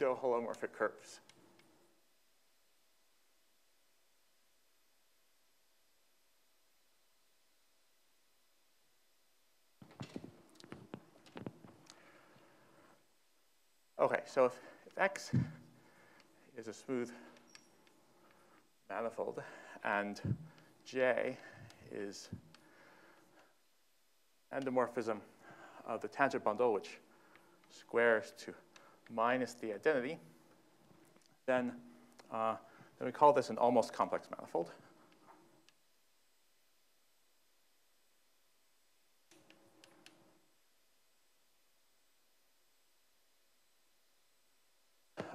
pseudo-holomorphic curves. Okay, so if, if X is a smooth manifold and J is endomorphism of the tangent bundle, which squares to minus the identity, then, uh, then we call this an almost complex manifold.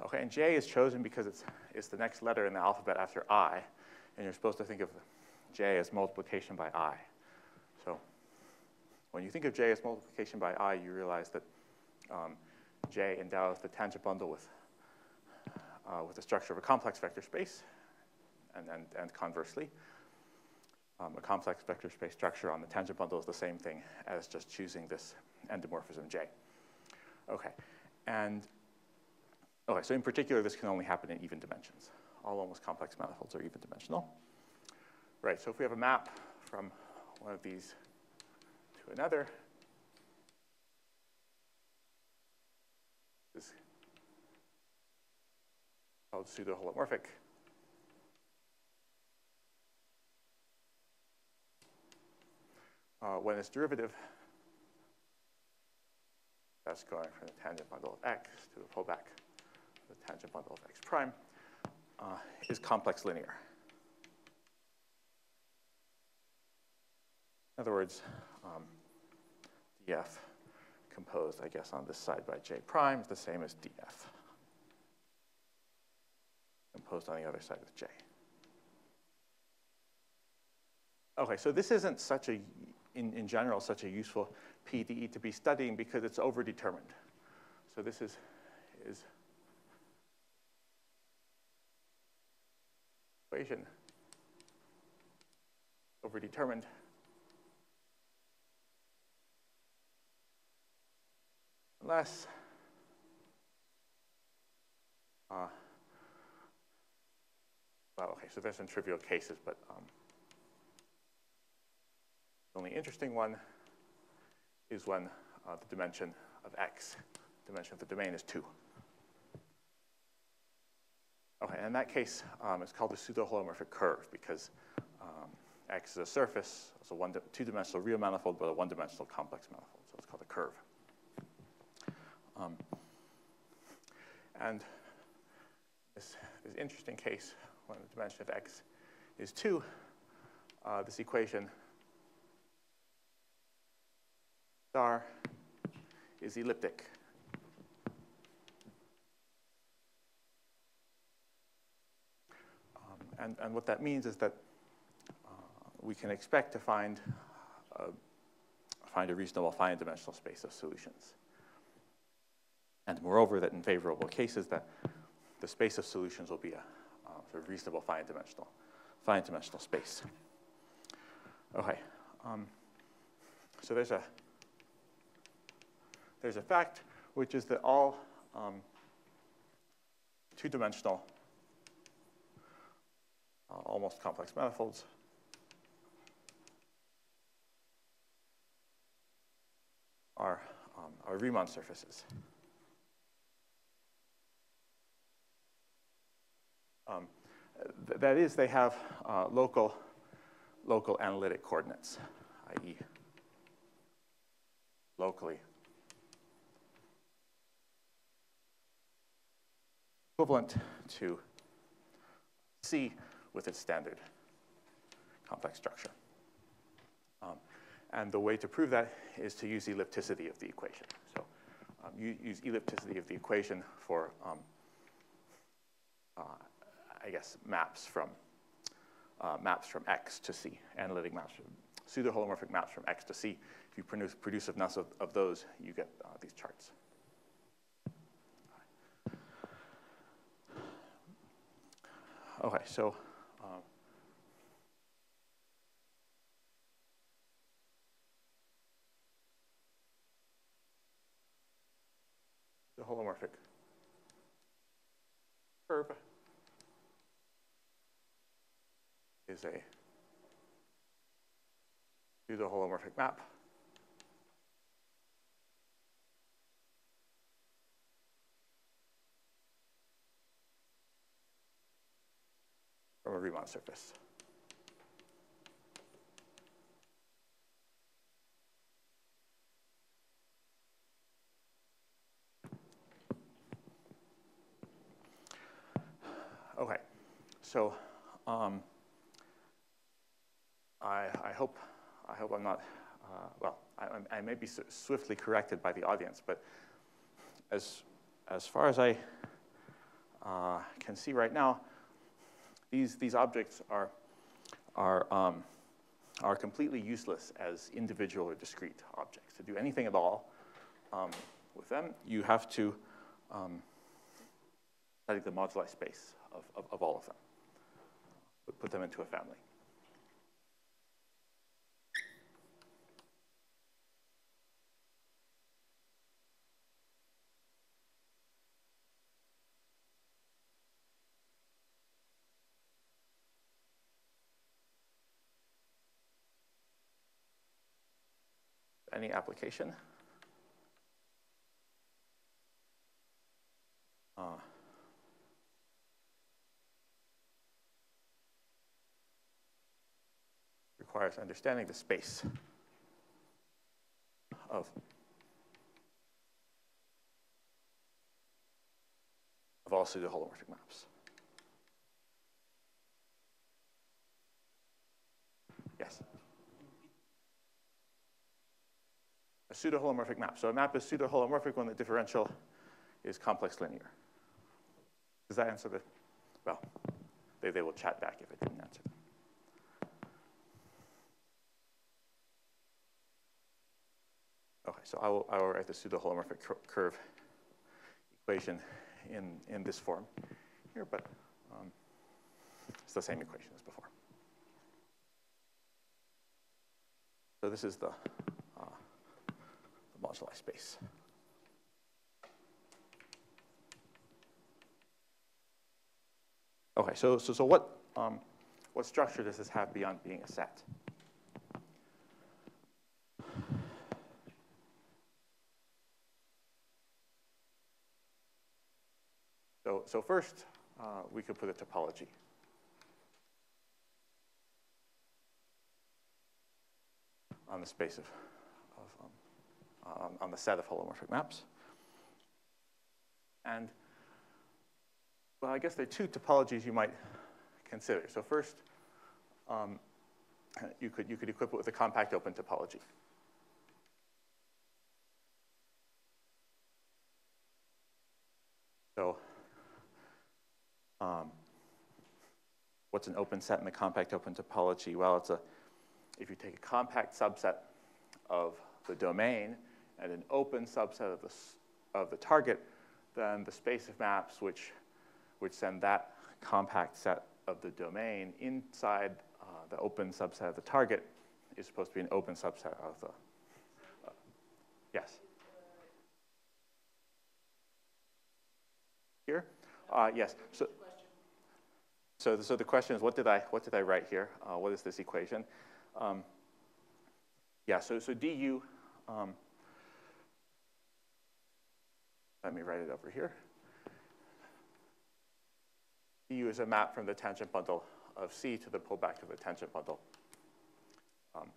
Okay, and J is chosen because it's, it's the next letter in the alphabet after I, and you're supposed to think of J as multiplication by I. So when you think of J as multiplication by I, you realize that um, J endows the tangent bundle with, uh, with the structure of a complex vector space, and, and, and conversely. Um, a complex vector space structure on the tangent bundle is the same thing as just choosing this endomorphism J. Okay, and okay, so in particular, this can only happen in even dimensions. All almost complex manifolds are even dimensional. Right, so if we have a map from one of these to another, is called pseudo-holomorphic. Uh, when its derivative, that's going from the tangent bundle of x to the pullback of the tangent bundle of x prime, uh, is complex linear. In other words, um, df composed, I guess, on this side by j prime is the same as df composed on the other side with j. Okay, so this isn't such a, in, in general, such a useful PDE to be studying because it's overdetermined. So this is, is equation overdetermined. Unless uh, well, okay, so there's some trivial cases, but um, the only interesting one is when uh, the dimension of x, dimension of the domain is 2. Okay, and in that case, um, it's called a pseudo-holomorphic curve because um, x is a surface, it's a one two-dimensional real manifold, but a one-dimensional complex manifold, so it's called a curve. And this, this interesting case, when the dimension of x is 2, uh, this equation star is elliptic. Um, and, and what that means is that uh, we can expect to find, uh, find a reasonable finite dimensional space of solutions. And moreover, that in favorable cases, that the space of solutions will be a uh, sort of reasonable finite dimensional, finite dimensional space. Okay, um, so there's a there's a fact which is that all um, two-dimensional, uh, almost complex manifolds are, um, are Riemann surfaces. Um, th that is, they have uh, local, local analytic coordinates, i.e. locally equivalent to C with its standard complex structure. Um, and the way to prove that is to use ellipticity of the equation. So um, you use ellipticity of the equation for um, uh, I guess, maps from uh, maps from X to C, analytic maps, pseudo-holomorphic maps from X to C. If you produce, produce enough of, of those, you get uh, these charts. Okay, so um, the holomorphic curve is a pseudo-holomorphic map. from a Riemann surface. Okay, so um, I, I, hope I hope I'm not uh, well. I, I, may be swiftly corrected by the audience, but as as far as I uh, can see right now, these these objects are are um, are completely useless as individual or discrete objects. To do anything at all um, with them, you have to um, study the moduli space of, of, of all of them. Put them into a family. Any application? Uh, requires understanding the space of, of all pseudo-holomorphic maps. Yes? A pseudo-holomorphic map. So a map is pseudo-holomorphic when the differential is complex linear. Does that answer the, well, they, they will chat back if it didn't answer them. Okay, so I will, I will write the pseudo-holomorphic curve equation in, in this form here, but um, it's the same equation as before. So this is the, the space. Okay, so, so, so what, um, what structure does this have beyond being a set? So, so first, uh, we could put a topology. on the space of um, on the set of holomorphic maps. And, well, I guess there are two topologies you might consider. So first, um, you, could, you could equip it with a compact open topology. So um, what's an open set in the compact open topology? Well, it's a, if you take a compact subset of the domain and an open subset of the, of the target, then the space of maps which, which send that compact set of the domain inside uh, the open subset of the target is supposed to be an open subset of the, uh, yes? Here? Uh, yes. So, so, so the question is, what did I, what did I write here? Uh, what is this equation? Um, yeah, so, so du, um, let me write it over here. du is a map from the tangent bundle of C to the pullback of the tangent bundle um,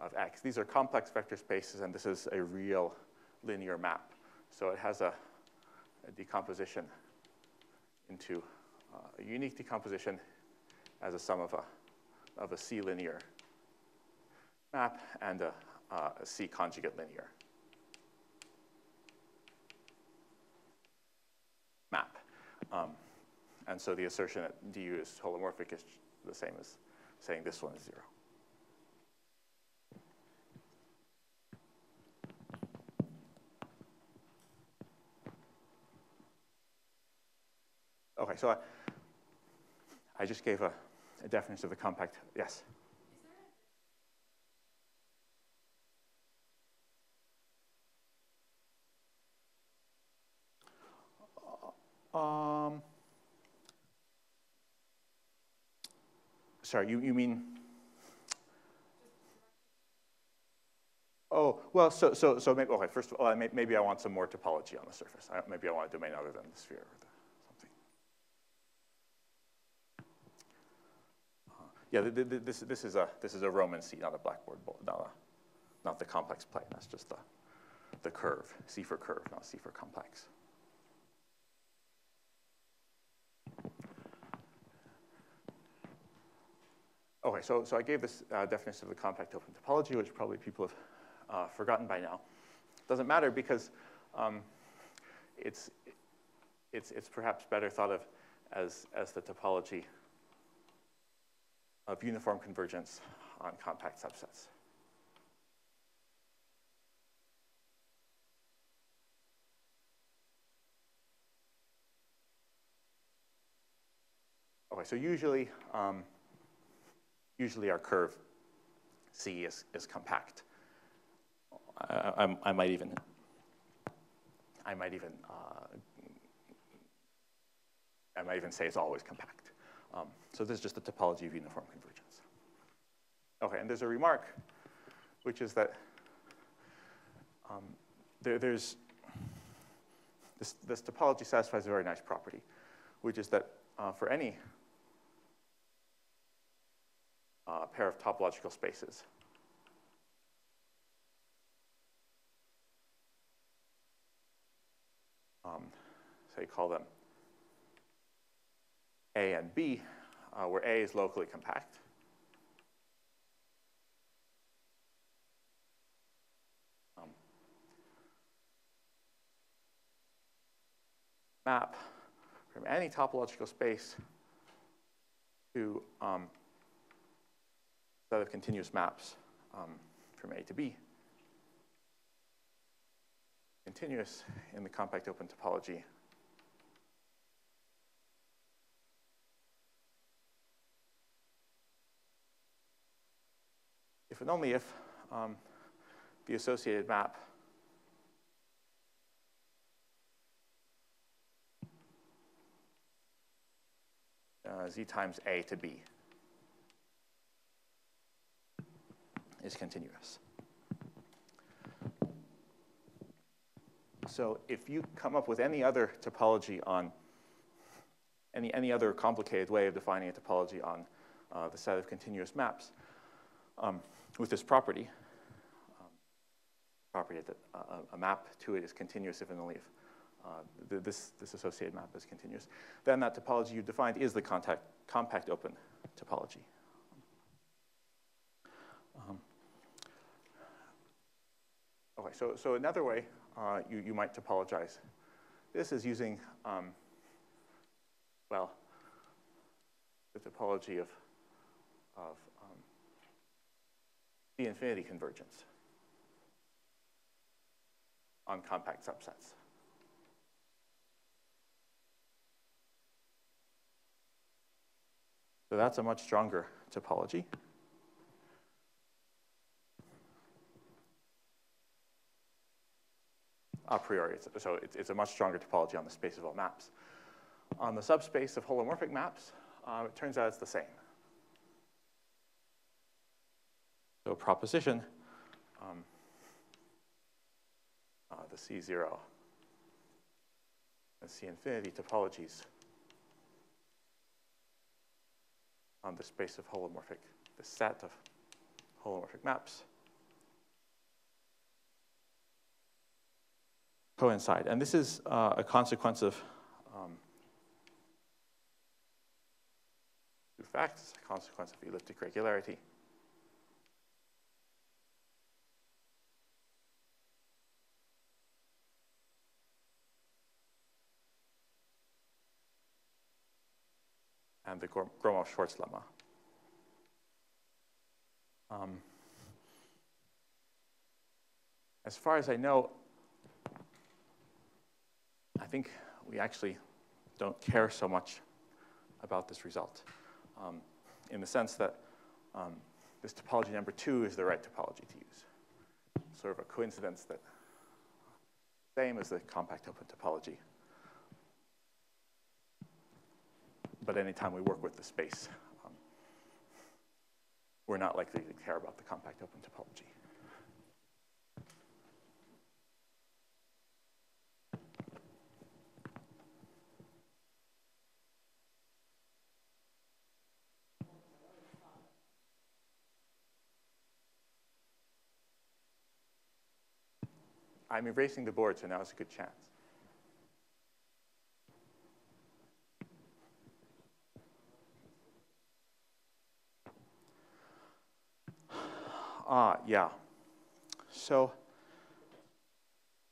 of X. These are complex vector spaces, and this is a real linear map. So it has a, a decomposition into uh, a unique decomposition as a sum of a, of a C linear map and a, uh, a C conjugate linear map. Um, and so the assertion that du is holomorphic is the same as saying this one is zero. Okay, so I, I just gave a, a definition of the compact. Yes? Um, sorry, you, you mean? Oh, well, so, so, so maybe, okay, first of all, maybe I want some more topology on the surface. I, maybe I want a domain other than the sphere or the something. Uh, yeah, the, the, this, this, is a, this is a Roman C, not a blackboard, not, a, not the complex plane. That's just the, the curve, C for curve, not C for complex. Okay, so, so I gave this uh, definition of the compact open topology, which probably people have uh, forgotten by now. Doesn't matter because um, it's, it's, it's perhaps better thought of as, as the topology of uniform convergence on compact subsets. Okay, so usually, um, usually our curve C is, is compact. I, I, I might even, I might even, uh, I might even say it's always compact. Um, so this is just the topology of uniform convergence. Okay, and there's a remark, which is that um, there, there's, this, this topology satisfies a very nice property, which is that uh, for any uh, pair of topological spaces, um, say call them A and B, uh, where A is locally compact. Um, map from any topological space to um, set of continuous maps um, from A to B continuous in the compact open topology. If and only if um, the associated map uh, z times a to b is continuous. So if you come up with any other topology on, any, any other complicated way of defining a topology on uh, the set of continuous maps um, with this property, um, property that uh, a map to it is continuous if and only if uh, this, this associated map is continuous, then that topology you defined is the contact, compact open topology. Okay, so, so another way uh, you, you might topologize. This is using, um, well, the topology of, of um, the infinity convergence on compact subsets. So that's a much stronger topology. A priori. So it's, it's, a much stronger topology on the space of all maps. On the subspace of holomorphic maps, uh, it turns out it's the same. So proposition, um, uh, the C0 and C infinity topologies on the space of holomorphic, the set of holomorphic maps coincide. And this is uh, a consequence of um, two facts, a consequence of elliptic regularity. and the Gromov-Schwarz lemma. Um, as far as I know, I think we actually don't care so much about this result um, in the sense that um, this topology number two is the right topology to use. Sort of a coincidence that same as the compact open topology. But anytime we work with the space, um, we're not likely to care about the compact open topology. I'm erasing the board, so now it's a good chance. Ah, yeah. So,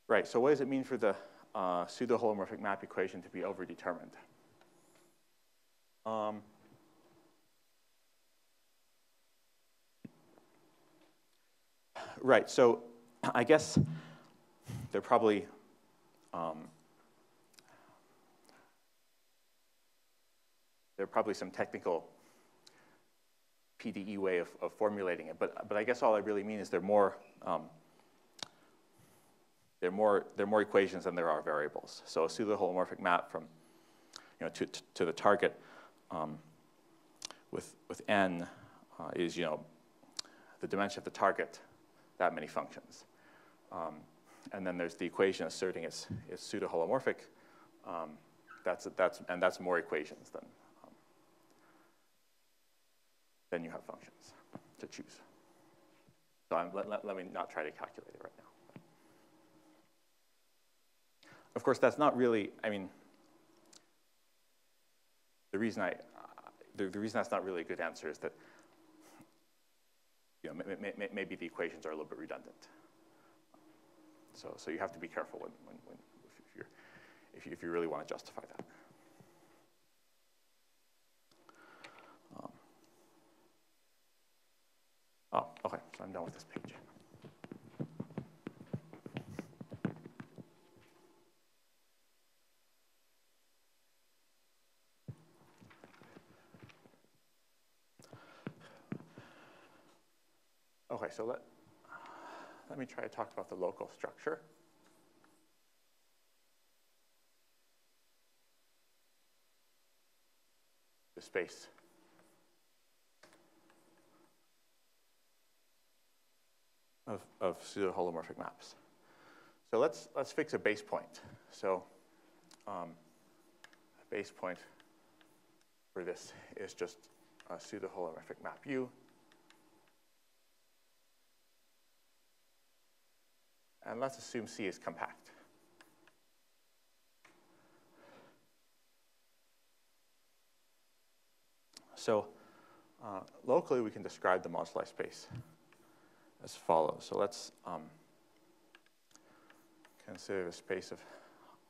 right, so what does it mean for the uh, pseudo-holomorphic map equation to be overdetermined? Um, right, so I guess they're probably um, there are probably some technical PDE way of, of, formulating it, but, but I guess all I really mean is there are more um, there are more there are more equations than there are variables. So a pseudo-holomorphic map from you know to, to, the target um, with with n uh, is you know the dimension of the target that many functions. Um, and then there's the equation asserting it's, it's pseudo-holomorphic. Um, that's, that's, and that's more equations than, um, than you have functions to choose. So I'm, let, let, let me not try to calculate it right now. Of course, that's not really, I mean, the reason I, the, the reason that's not really a good answer is that you know, maybe the equations are a little bit redundant. So, so you have to be careful when, when, when if, you're, if, you, if you really want to justify that. Um, oh, okay, so I'm done with this page. Okay, so let, let me try to talk about the local structure. The space. Of, of pseudo-holomorphic maps. So let's, let's fix a base point. So um, a base point for this is just a pseudo-holomorphic map U And let's assume C is compact. So uh, locally, we can describe the moduli space as follows. So let's um, consider the space of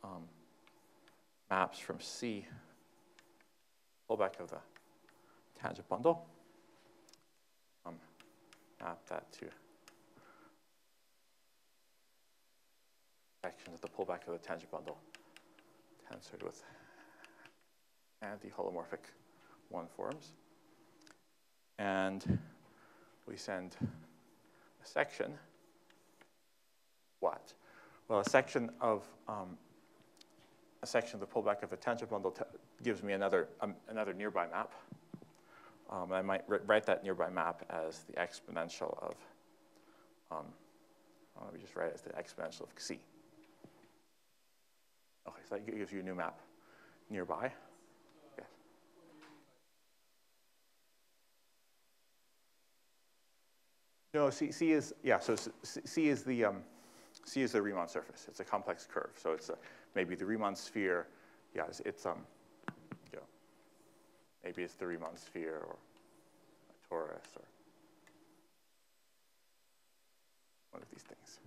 um, maps from C, pullback of the tangent bundle. Um, map that to actions of the pullback of the tangent bundle tensored with anti-holomorphic one forms. And we send a section, what? Well, a section of um, a section of the pullback of the tangent bundle gives me another, um, another nearby map. Um, I might write that nearby map as the exponential of, um, let me just write it as the exponential of C. Okay, so that gives you a new map nearby. Yes. No, C, C is, yeah, so C is the, um, C is the Riemann surface. It's a complex curve. So it's a, maybe the Riemann sphere, yeah, it's, it's um, you know, maybe it's the Riemann sphere or a torus or one of these things.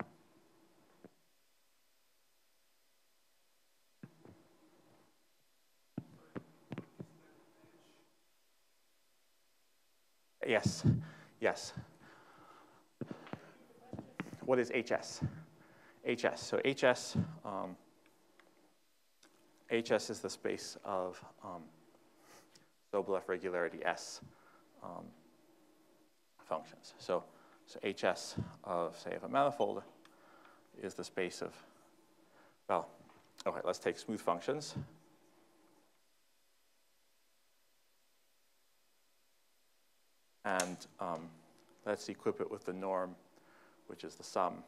Yes, yes. What is HS? HS, so HS, um, HS is the space of um, Sobolev regularity S um, functions. So, so HS of, say, of a manifold is the space of, well, okay, let's take smooth functions. And um, let's equip it with the norm, which is the sum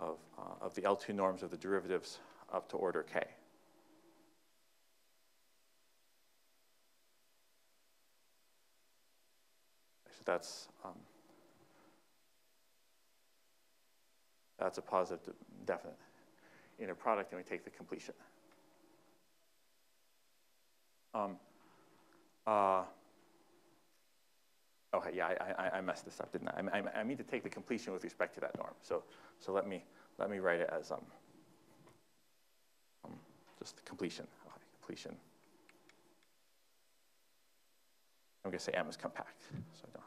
of, uh, of the L2 norms of the derivatives up to order k. So that's, um, that's a positive definite inner product, and we take the completion. Um, uh, okay, yeah, I, I, I, messed this up, didn't I? I? I? mean to take the completion with respect to that norm. So, so let me let me write it as um, um just the completion. Okay, completion. I'm going to say M is compact. So I don't.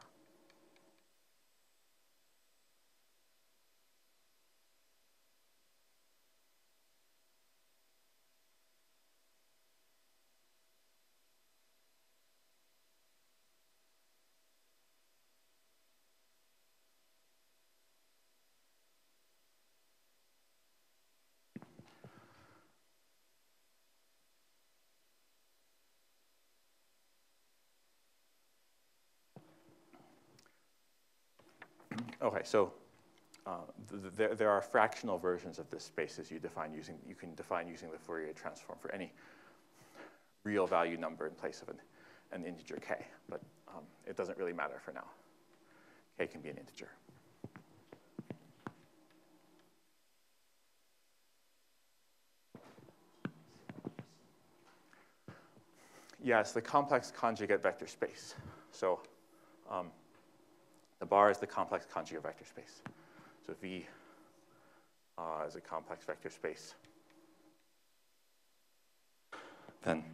Okay, so uh, th there, there are fractional versions of this space as you define using, you can define using the Fourier transform for any real value number in place of an, an integer k, but um, it doesn't really matter for now. k can be an integer. Yes, the complex conjugate vector space. So um, the bar is the complex conjugate vector space. So V uh, is a complex vector space. Then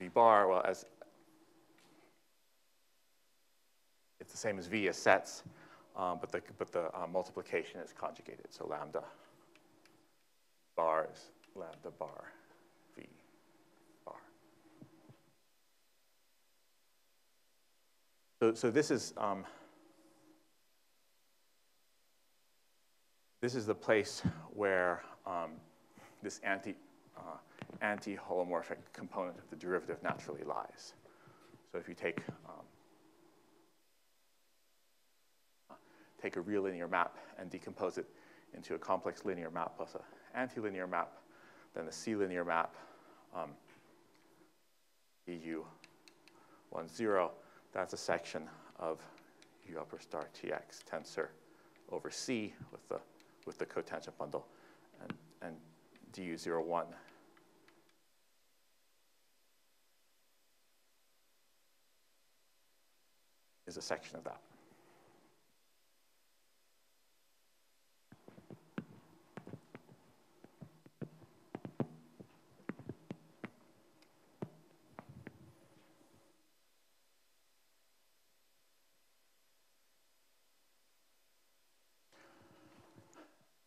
V bar, well, as it's the same as V as sets, um, but the, but the uh, multiplication is conjugated. So lambda bar is lambda bar So, so this is um, this is the place where um, this anti uh, anti-holomorphic component of the derivative naturally lies. So if you take um, take a real linear map and decompose it into a complex linear map plus an antilinear map, then the C-linear map, um, EU 1, 0, that's a section of U upper star Tx tensor over C with the, with the cotangent bundle and, and du01 is a section of that.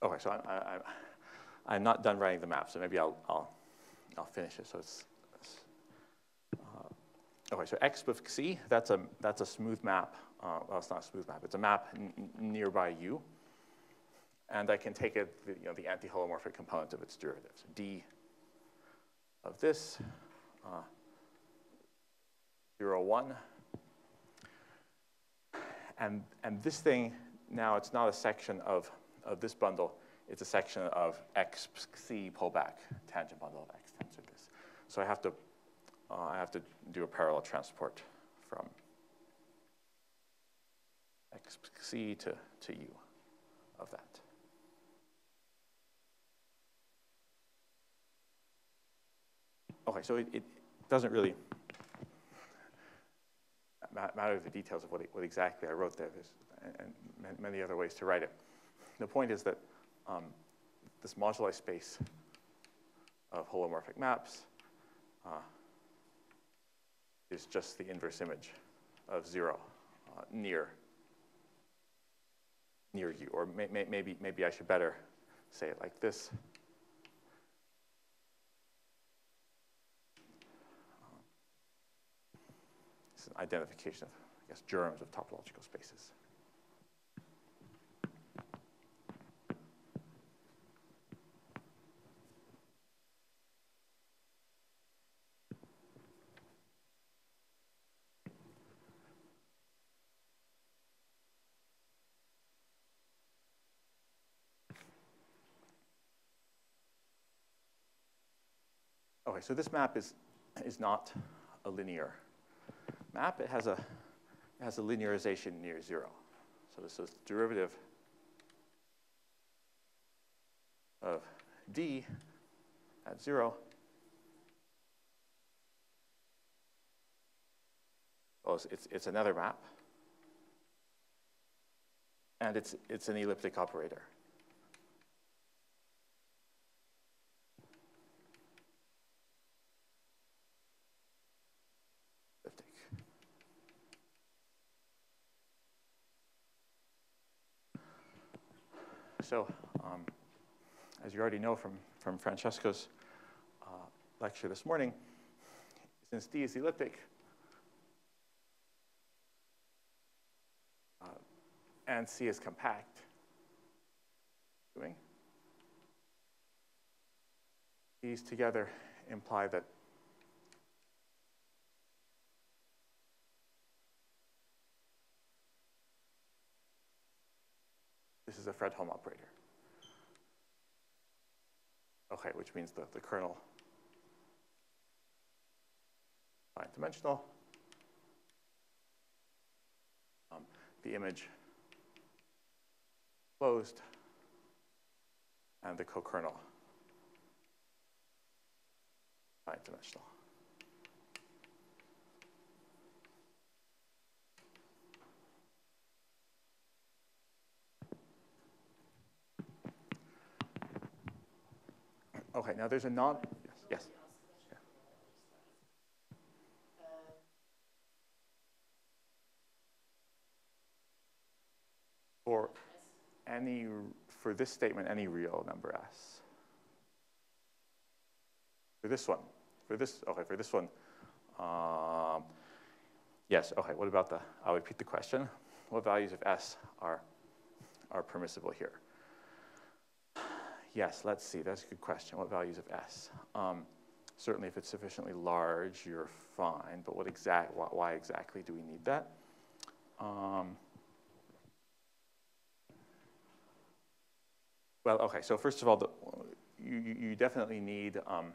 Okay, so I'm, I, am not done writing the map, so maybe I'll, I'll, I'll finish it. So it's, it's uh, okay, so X with C, that's a, that's a smooth map. Uh, well, it's not a smooth map. It's a map nearby U. And I can take it, you know, the anti-holomorphic component of its derivatives. D of this, uh, 0, 1. And, and this thing, now it's not a section of of this bundle, it's a section of XC pullback tangent bundle of X tensor this. So I have to, uh, I have to do a parallel transport from XC to, to U of that. Okay, so it, it doesn't really matter the details of what, what exactly I wrote there. There's and many other ways to write it. The point is that um, this moduli space of holomorphic maps uh, is just the inverse image of zero uh, near near you. Or may, may, maybe, maybe I should better say it like this. Is an identification of, I guess, germs of topological spaces. Okay, so this map is, is not a linear map. It has a, it has a linearization near zero. So this is the derivative of d at zero. Oh, it's, it's another map. And it's, it's an elliptic operator. So, um, as you already know from, from Francesco's uh, lecture this morning, since D is elliptic, uh, and C is compact, doing these together imply that is a Fredholm operator. Okay, which means the, the kernel fine dimensional. Um, the image closed, and the co-kernel fine dimensional. Okay, now there's a non, yes, yes. For any, for this statement, any real number s. For this one, for this, okay, for this one, um, yes, okay, what about the, I'll repeat the question. What values of s are, are permissible here? Yes, let's see. That's a good question. What values of S? Um, certainly, if it's sufficiently large, you're fine. But what exact? Why, why exactly do we need that? Um, well, okay. So first of all, the, you, you definitely need. Um,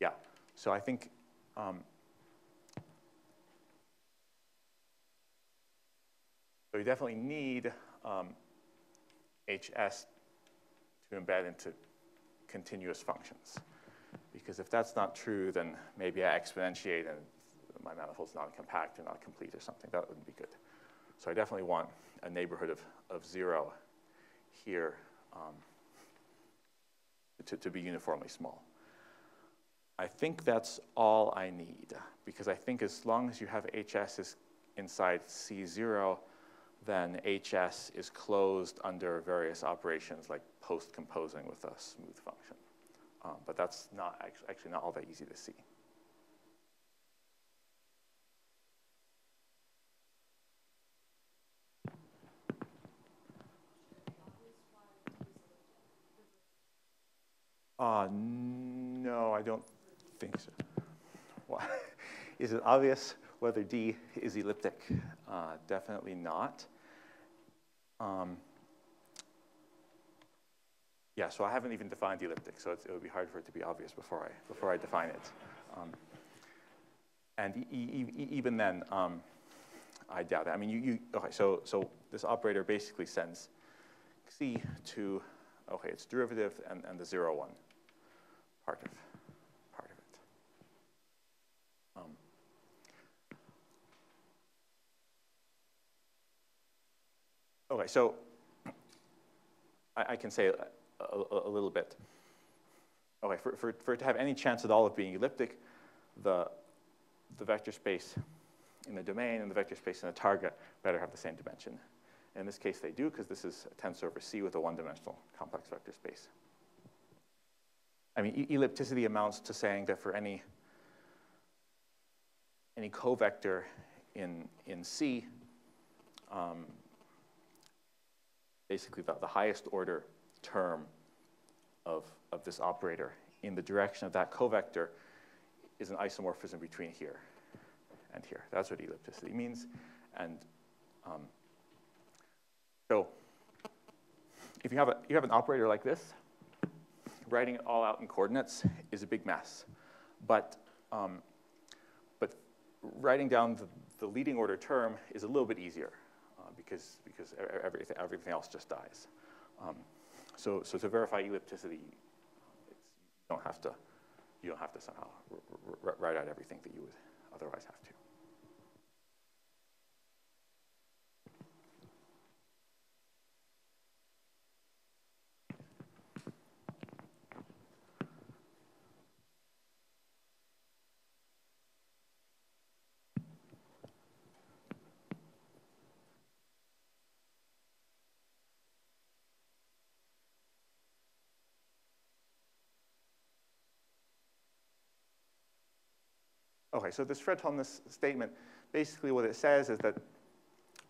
yeah. So I think. Um, so you definitely need HS um, to embed into continuous functions. Because if that's not true, then maybe I exponentiate and my manifold's not compact or not complete or something. That wouldn't be good. So I definitely want a neighborhood of, of zero here um, to, to be uniformly small. I think that's all I need because I think as long as you have HS is inside C0, then HS is closed under various operations like post-composing with a smooth function. Um, but that's not actually, actually not all that easy to see. Uh, no, I don't think so. Why? Is it obvious whether D is elliptic? Uh, definitely not. Um, yeah, so I haven't even defined the elliptic, so it would be hard for it to be obvious before I, before I define it. Um, and e e even then, um, I doubt it. I mean, you, you, okay, so, so this operator basically sends C to, okay, its derivative and, and the zero one part of, part of it. Um, okay, so I, I can say a, a, little bit. Okay, for, for, for it to have any chance at all of being elliptic, the, the vector space in the domain and the vector space in the target better have the same dimension. In this case, they do, because this is a tensor over C with a one-dimensional complex vector space. I mean, ellipticity amounts to saying that for any, any covector in, in C, um, basically the, the highest order term of, of this operator in the direction of that covector is an isomorphism between here and here. That's what ellipticity means. And um, so if you have, a, you have an operator like this, writing it all out in coordinates is a big mess. But, um, but writing down the, the, leading order term is a little bit easier uh, because, because everything, everything else just dies. Um, so, so to verify ellipticity, you don't have to, you don't have to somehow write out everything that you would otherwise have to. Okay, so this Fredholmness statement, basically what it says is that,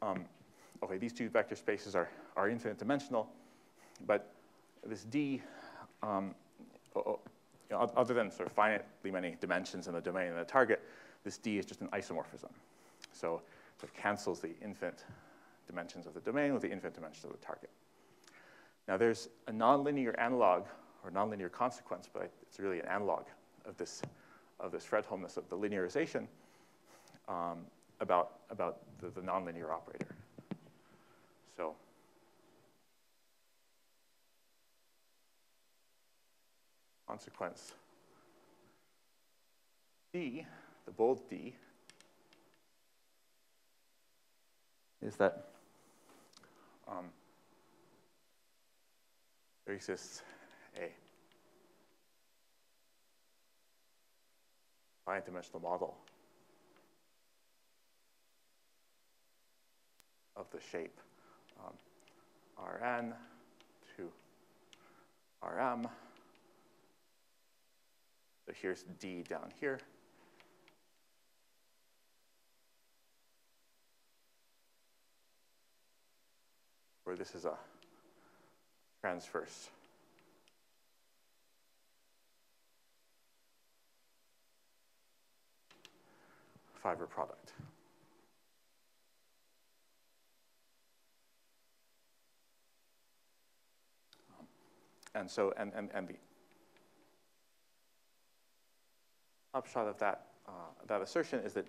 um, okay, these two vector spaces are, are infinite dimensional, but this D, um, you know, other than sort of finitely many dimensions in the domain and the target, this D is just an isomorphism. So it cancels the infinite dimensions of the domain with the infinite dimensions of the target. Now there's a nonlinear analog or nonlinear consequence, but it's really an analog of this of this Fredholmness of the linearization um, about, about the, the nonlinear operator. So consequence D, the bold D, is that um, there exists a finite dimensional model of the shape um, Rn to Rm. So here's D down here. Where this is a transverse fiber product. And so, and, and, and the upshot of that, uh, that assertion is that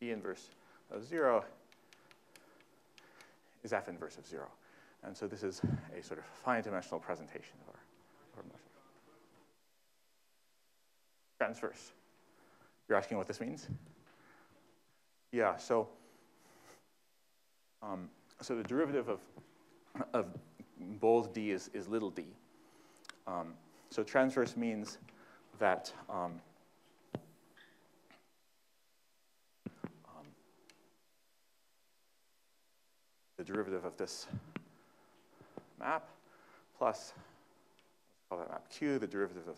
E inverse of zero is F inverse of zero. And so this is a sort of finite dimensional presentation of our, our motion. Transverse. You're asking what this means? Yeah, so, um, so the derivative of, of bold d is, is little d. Um, so transverse means that um, um, the derivative of this map plus, let's call that map q, the derivative of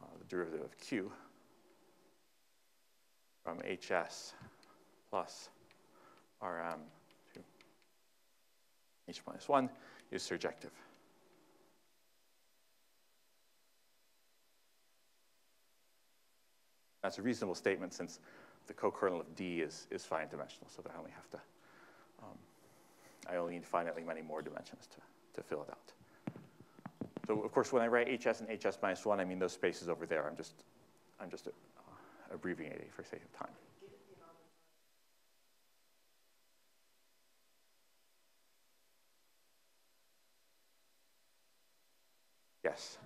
uh, the derivative of q from HS plus RM to H minus 1 is surjective. That's a reasonable statement since the co-kernel of D is, is finite dimensional, so that I only have to, um, I only need finitely many more dimensions to, to fill it out. So of course, when I write HS and HS minus 1, I mean those spaces over there. I'm just, I'm just abbreviating for sake of time. Yes.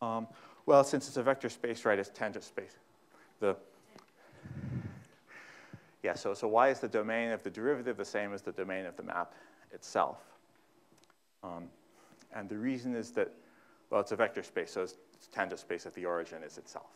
Um, well, since it's a vector space, right, it's tangent space. The yeah, so, so why is the domain of the derivative the same as the domain of the map? Itself. Um, and the reason is that, well, it's a vector space, so it's, tangent space at the origin is itself.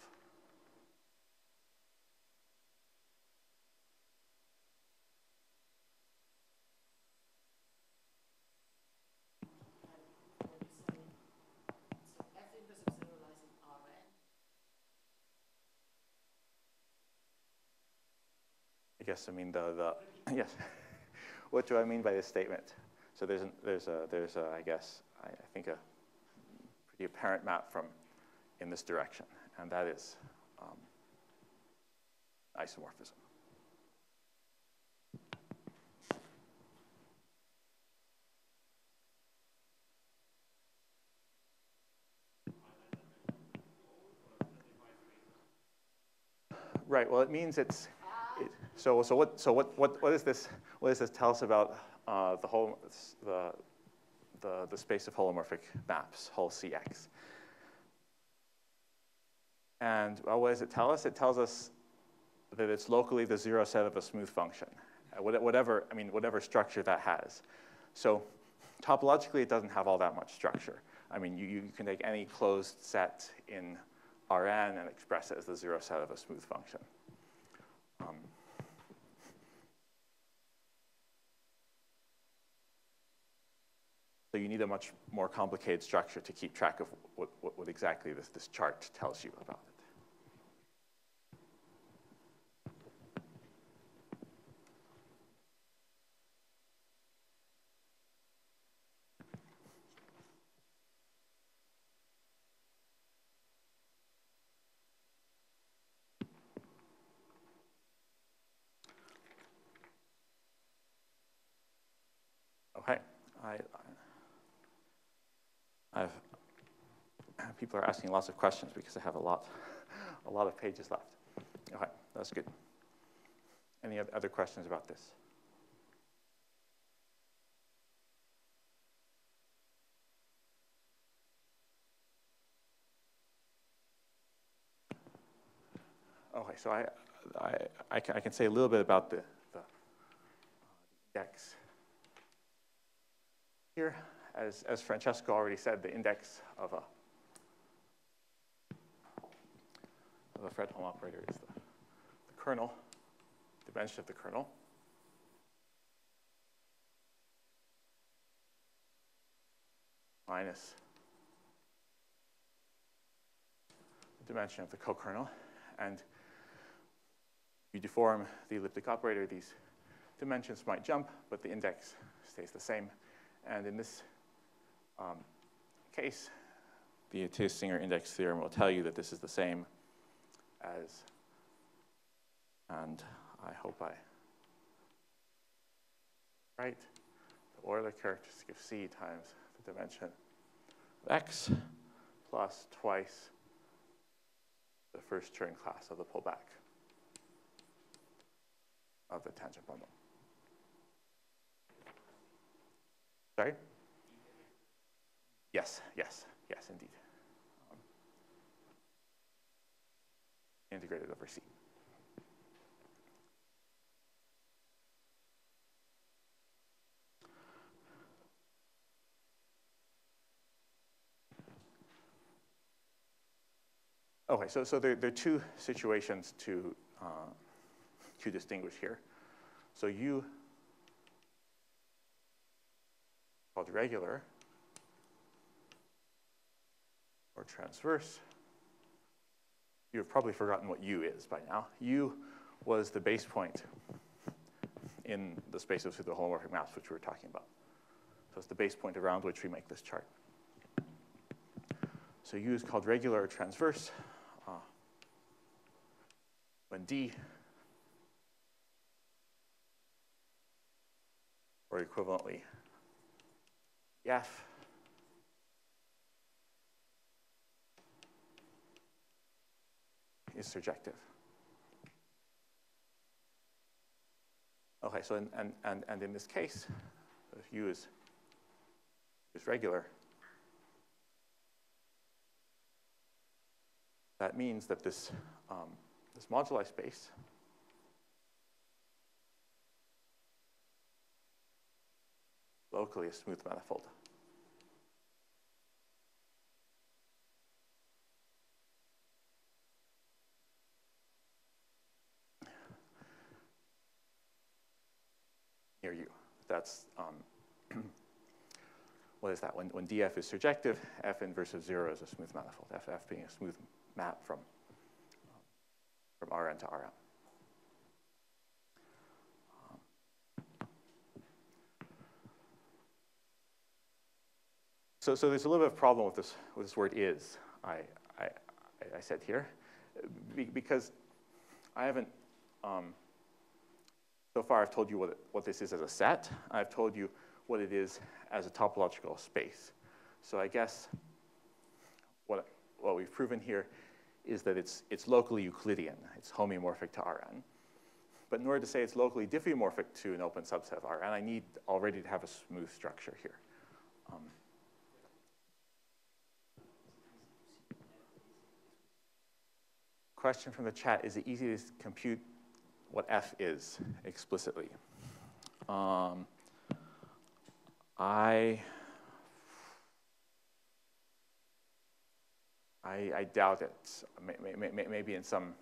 I guess I mean the, the yes what do I mean by this statement? So there's, an, there's, a, there's a, I guess, I, I think a pretty apparent map from in this direction, and that is, um, isomorphism. Right. Well, it means it's. So so what so what what what is this? What does this tell us about uh, the whole the, the the space of holomorphic maps, whole CX? And well, what does it tell us? It tells us that it's locally the zero set of a smooth function, uh, whatever I mean whatever structure that has. So topologically, it doesn't have all that much structure. I mean, you, you can take any closed set in Rn and express it as the zero set of a smooth function. So you need a much more complicated structure to keep track of what, what, what exactly this, this chart tells you about it. people are asking lots of questions because I have a lot, a lot of pages left. Okay, that's good. Any other questions about this? Okay, so I, I, I, can, I can say a little bit about the, the, the index. Here, as, as Francesco already said, the index of a the Fredholm operator is the, the kernel, dimension of the kernel. minus the dimension of the co-kernel. And you deform the elliptic operator, these dimensions might jump, but the index stays the same. And in this um, case, the Singer index theorem will tell you that this is the same as, and I hope I, right, the Euler characteristic of C times the dimension of X plus twice the first Chern class of the pullback of the tangent bundle. Sorry? Yes, yes, yes, indeed. Integrated over C. Okay, so, so there, there are two situations to, uh, to distinguish here. So U called regular or transverse You've probably forgotten what U is by now. U was the base point in the space of pseudo-holomorphic maps, which we were talking about. So it's the base point around which we make this chart. So U is called regular or transverse. Uh, when D or equivalently F is surjective. Okay, so in, and, and, and in this case, if U is, is regular, that means that this, um, this moduli space locally a smooth manifold. near you. That's, um, what is that? When, when df is surjective, f inverse of 0 is a smooth manifold, f, f being a smooth map from, from Rn to Rm. So, so there's a little bit of problem with this, with this word is, I, I, I said here, because I haven't um, so far I've told you what, it, what this is as a set. I've told you what it is as a topological space. So I guess what, what we've proven here is that it's, it's locally Euclidean. It's homeomorphic to Rn. But in order to say it's locally diffeomorphic to an open subset of Rn, I need already to have a smooth structure here. Um, question from the chat, is it easy to compute what f is explicitly? Um, I, I, I, doubt it. Maybe in some,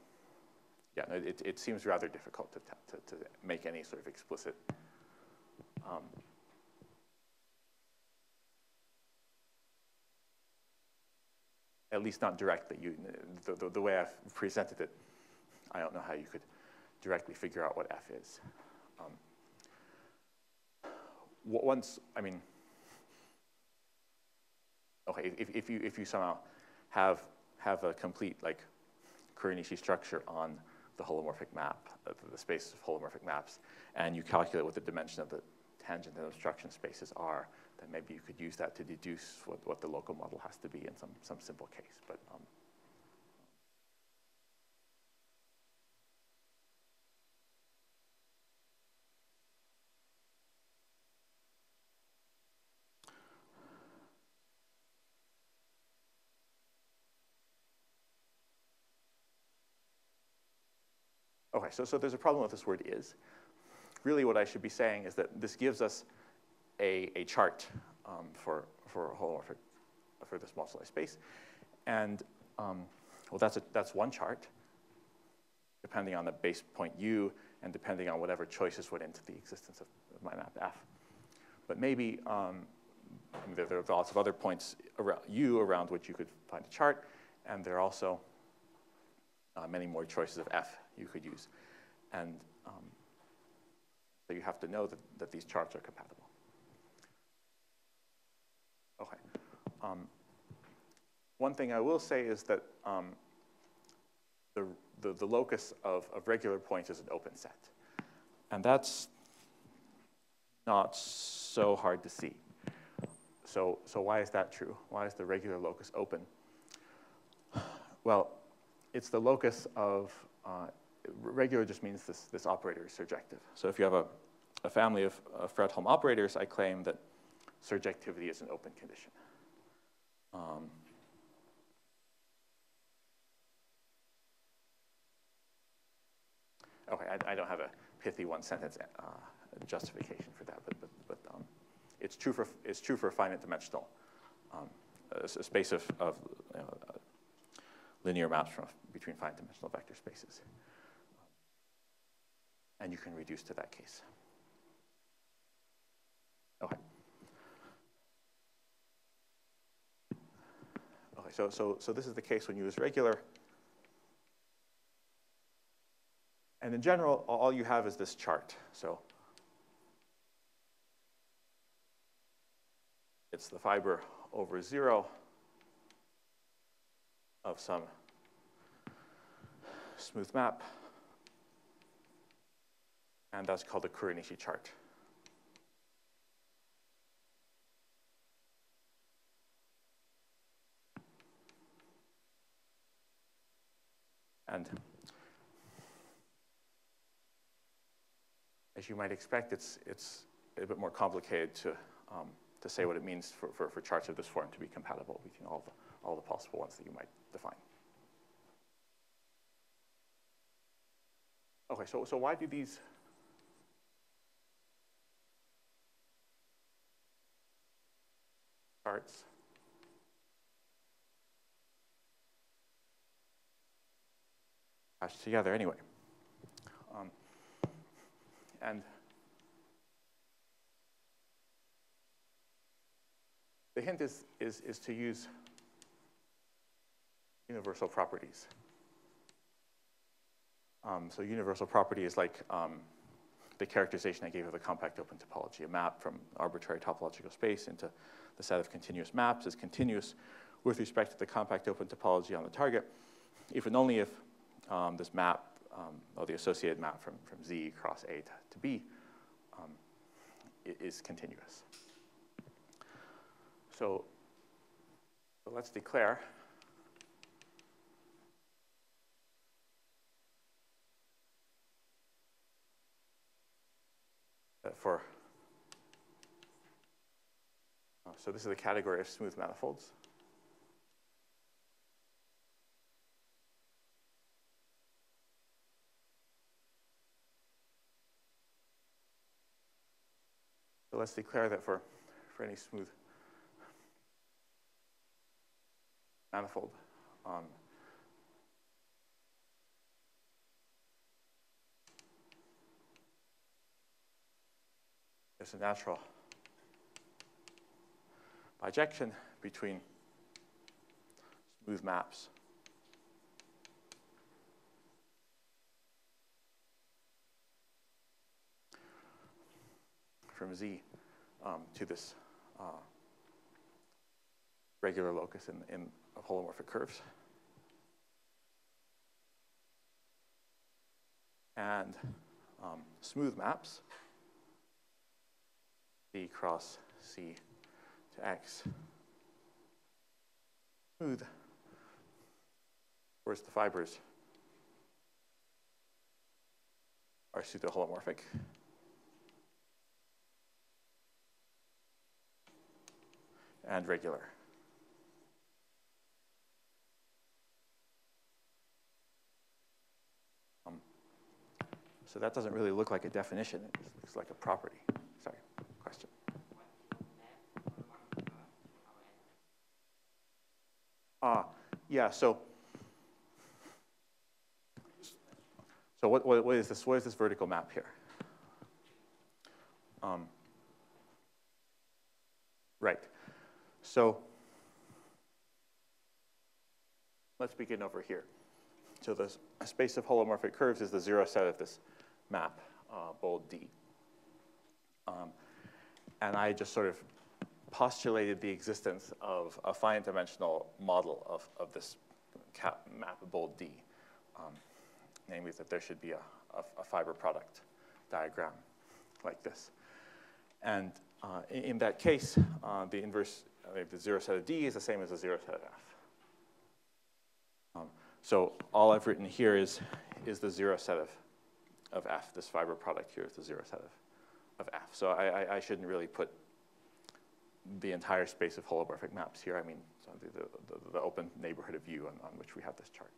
yeah, it, it seems rather difficult to, to, to make any sort of explicit um, at least not directly. You, the, the, the, way I've presented it, I don't know how you could directly figure out what f is. Um, once, I mean, okay, if, if, you, if you somehow have, have a complete like Kuranishi structure on the holomorphic map, uh, the space of holomorphic maps, and you calculate what the dimension of the tangent and obstruction spaces are, then maybe you could use that to deduce what, what the local model has to be in some, some simple case. But um, so, so there's a problem with this word is. Really what I should be saying is that this gives us a, a chart um, for, for a holomorphic, for this moduli space. And um, well, that's, a, that's one chart, depending on the base point u and depending on whatever choices went into the existence of, of my map f. But maybe um, I mean, there, there, are lots of other points around u around which you could find a chart, and there are also uh, many more choices of f you could use. And um, so you have to know that, that these charts are compatible. Okay. Um, one thing I will say is that um, the, the, the, locus of, of regular points is an open set. And that's not so hard to see. So, so why is that true? Why is the regular locus open? Well, it's the locus of, uh, regular just means this, this operator is surjective. So if you have a, a family of, of Fredholm operators, I claim that surjectivity is an open condition. Um, okay, I, I, don't have a pithy one sentence uh, justification for that, but, but, but um, it's, true for, it's true for finite dimensional, um, a, space of, of you know, linear maps from, between finite dimensional vector spaces. And you can reduce to that case. Okay. Okay, so, so, so this is the case when you use regular. And in general, all you have is this chart. So it's the fiber over zero of some smooth map. And that's called the Kuranishi chart. And as you might expect, it's, it's a bit more complicated to, um, to say what it means for, for, for, charts of this form to be compatible between all the, all the possible ones that you might define. Okay, so, so why do these attached together anyway. Um, and the hint is, is, is to use universal properties. Um, so universal property is like um, the characterization I gave of the compact open topology, a map from arbitrary topological space into the set of continuous maps is continuous with respect to the compact open topology on the target, if and only if um, this map um, or the associated map from, from Z cross A to, to B um, is continuous. So let's declare for, uh, so this is the category of smooth manifolds. So let's declare that for, for any smooth manifold, um, there's a natural bijection between smooth maps from Z um, to this uh, regular locus in, in holomorphic curves. And um, smooth maps, C cross C to X. Smooth, whereas the fibers are pseudo-holomorphic. and regular. Um, so that doesn't really look like a definition. It looks like a property. Sorry, question. Ah, uh, yeah, so so what, what, what is this? What is this vertical map here? Um, right. So let's begin over here. So the space of holomorphic curves is the zero set of this map, uh, bold D. Um, and I just sort of postulated the existence of a finite dimensional model of, of this map bold D, um, namely that there should be a, a, a, fiber product diagram like this. And uh, in, in, that case, uh, the inverse the zero set of D is the same as the zero set of F. Um, so all I've written here is, is the zero set of, of F. This fiber product here is the zero set of, of F. So I, I, I shouldn't really put the entire space of holomorphic maps here. I mean, so the, the, the, open neighborhood of U on, on which we have this chart.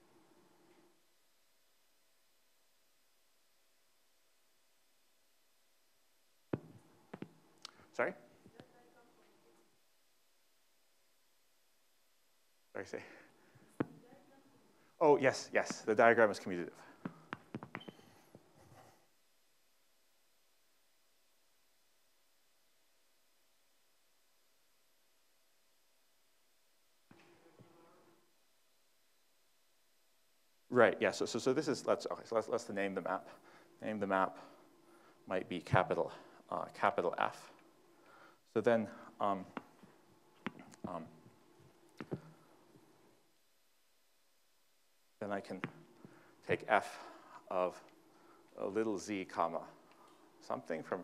Sorry? Sorry, say. Oh, yes, yes, the diagram is commutative. Right, yeah, so, so, so this is, let's, okay, so let's, let's name the map. Name the map might be capital, uh, capital F. So then, um, um, then I can take f of a little z comma something from,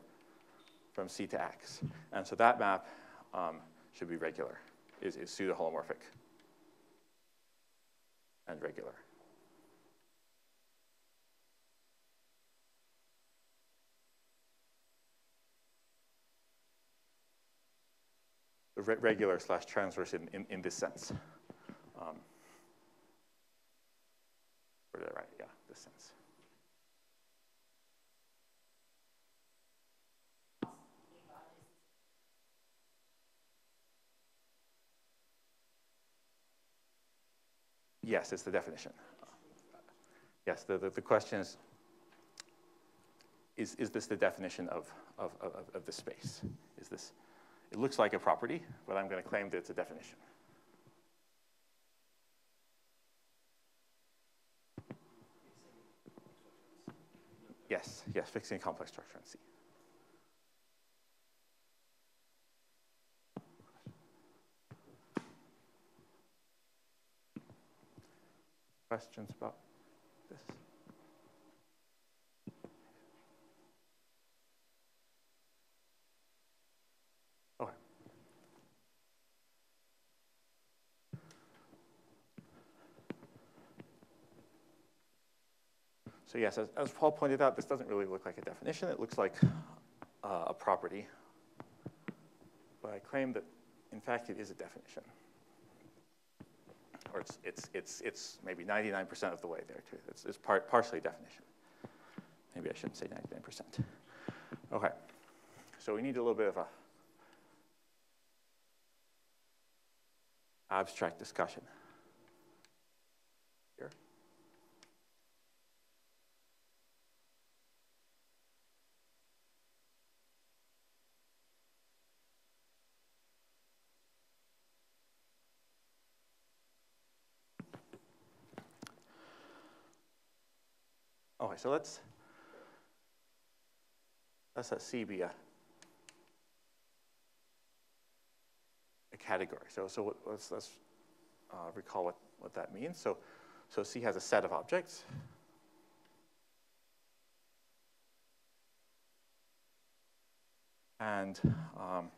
from c to x. And so that map um, should be regular, is, is pseudo-holomorphic and regular. Regular slash transverse in, in, in this sense. Um, right? Yeah, this sense. Yes, it's the definition. Yes, the, the, the, question is, is, is this the definition of, of, of, of the space? Is this, it looks like a property, but I'm going to claim that it's a definition. Yes, yes, fixing a complex structure in C. Questions about this? So yes, as, as, Paul pointed out, this doesn't really look like a definition. It looks like uh, a property. But I claim that, in fact, it is a definition. Or it's, it's, it's, it's maybe 99% of the way there, too. It's, it's part, partially definition. Maybe I shouldn't say 99%. Okay. So we need a little bit of a abstract discussion. Here. So let's let's let C be a category. So, so let's, let's uh, recall what, what that means. So, so C has a set of objects. And um,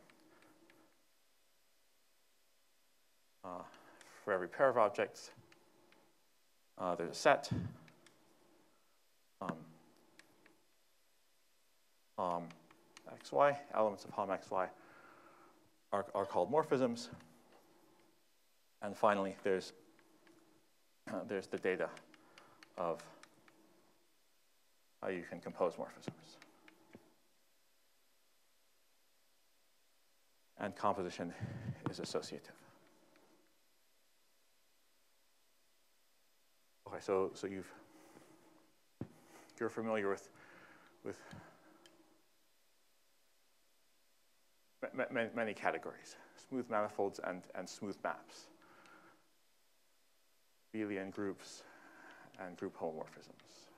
uh, for every pair of objects, uh, there's a set. Um, um, xy, elements of Hom xy are, are called morphisms. And finally, there's, uh, there's the data of how you can compose morphisms. And composition is associative. Okay, so, so you've, you're familiar with, with many categories, smooth manifolds and, and smooth maps, abelian groups and group homomorphisms,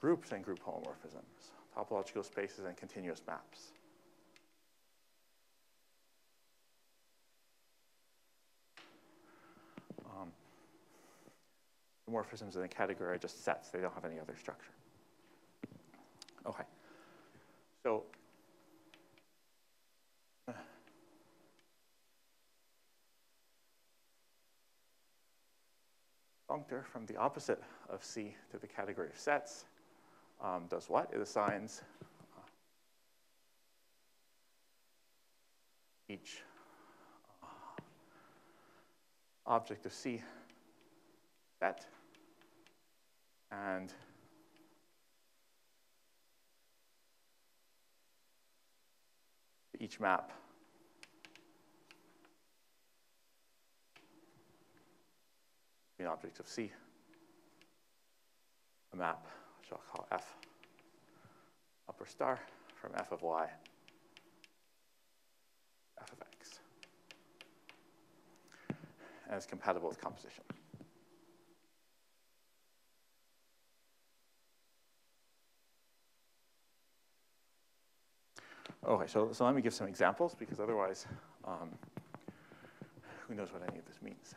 groups and group homomorphisms, topological spaces and continuous maps. Um, the morphisms in the category are just sets. They don't have any other structure. Okay. So functor from the opposite of C to the category of sets um, does what? It assigns uh, each uh, object of C set and each map objects of C, a map, which I'll call F upper star from F of Y, F of X. And it's compatible with composition. Okay, so, so let me give some examples because otherwise, um, who knows what any of this means.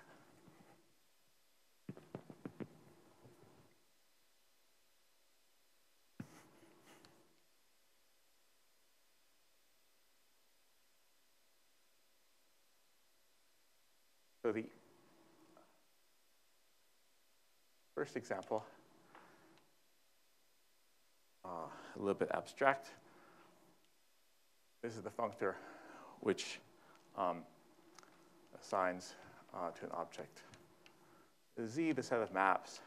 So the first example, uh, a little bit abstract. This is the functor which um, assigns uh, to an object z the set of maps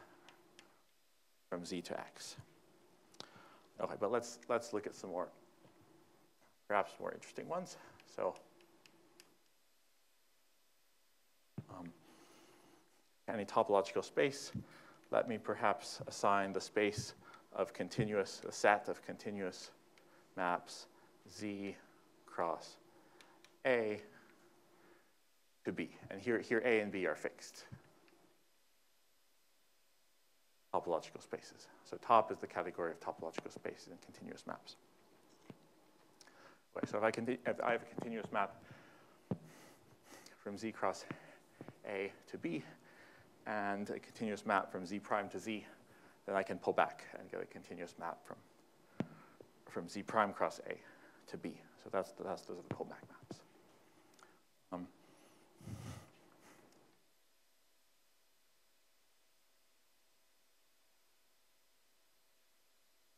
from z to x. Okay, but let's let's look at some more, perhaps more interesting ones. So um, any topological space, let me perhaps assign the space of continuous, a set of continuous maps Z cross A to B. And here, here A and B are fixed topological spaces. So top is the category of topological spaces and continuous maps. Okay, so if I, if I have a continuous map from Z cross a to B and a continuous map from Z prime to Z, then I can pull back and get a continuous map from, from Z prime cross A to B. That's, that's those are the pullback maps. Um,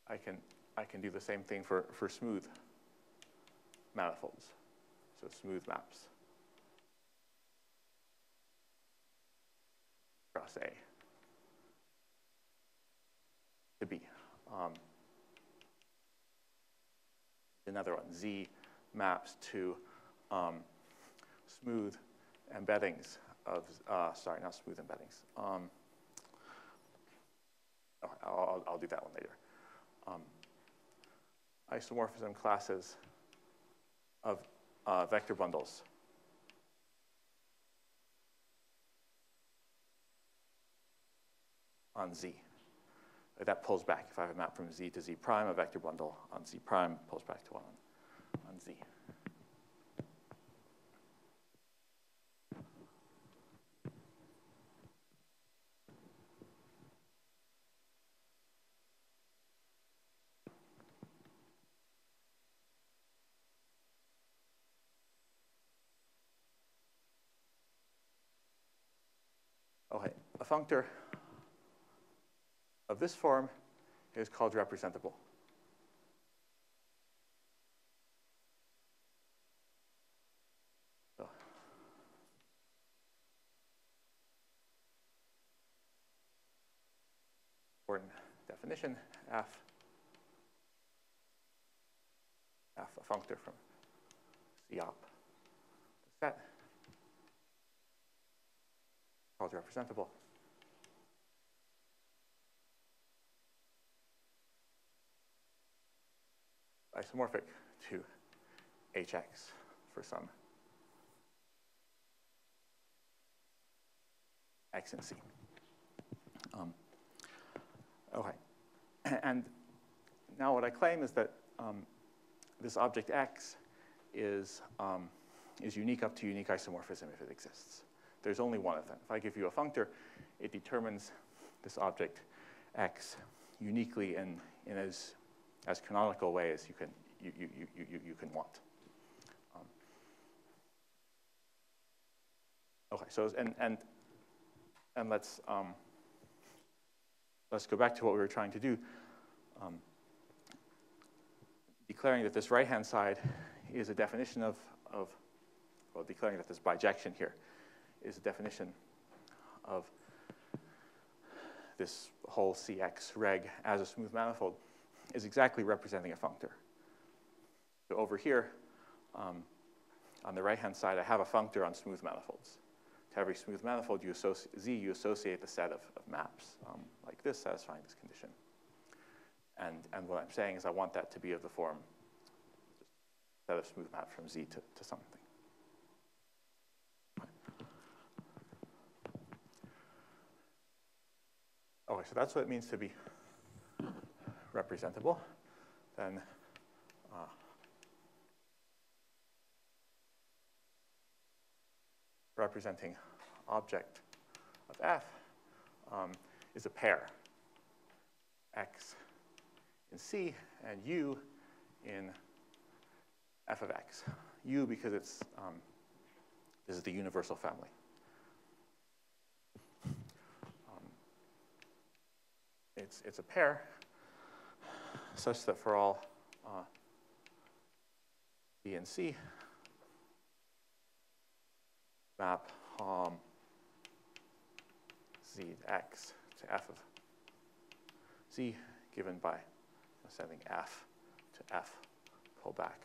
I can, I can do the same thing for, for smooth manifolds, so smooth maps. Cross A. To B. Um, another one, Z maps to um, smooth embeddings of, uh, sorry, not smooth embeddings. Um, I'll, I'll, do that one later. Um, isomorphism classes of uh, vector bundles. on Z. That pulls back. If I have a map from Z to Z prime, a vector bundle on Z prime pulls back to one on Okay, a functor of this form is called representable. So. Important definition, f, f a functor from COP set called representable. isomorphic to hx for some x and c. Um, okay, and now what I claim is that um, this object x is, um, is unique up to unique isomorphism if it exists. There's only one of them. If I give you a functor, it determines this object x uniquely in, in as as canonical way as you can, you, you, you, you, you can want. Um, okay, so, and, and, and let's, um, let's go back to what we were trying to do. Um, declaring that this right-hand side is a definition of, of, well, declaring that this bijection here is a definition of this whole CX reg as a smooth manifold is exactly representing a functor. So over here, um, on the right-hand side, I have a functor on smooth manifolds. To every smooth manifold, you Z, you associate the set of, of maps um, like this satisfying this condition. And, and what I'm saying is I want that to be of the form set of smooth maps from Z to, to something. Okay, so that's what it means to be representable, then representing object of f um, is a pair, x in C and u in f of x. u because it's, um, this is the universal family. Um, it's, it's a pair such that for all uh, B and C, map um, Z x to f of Z given by sending f to f pullback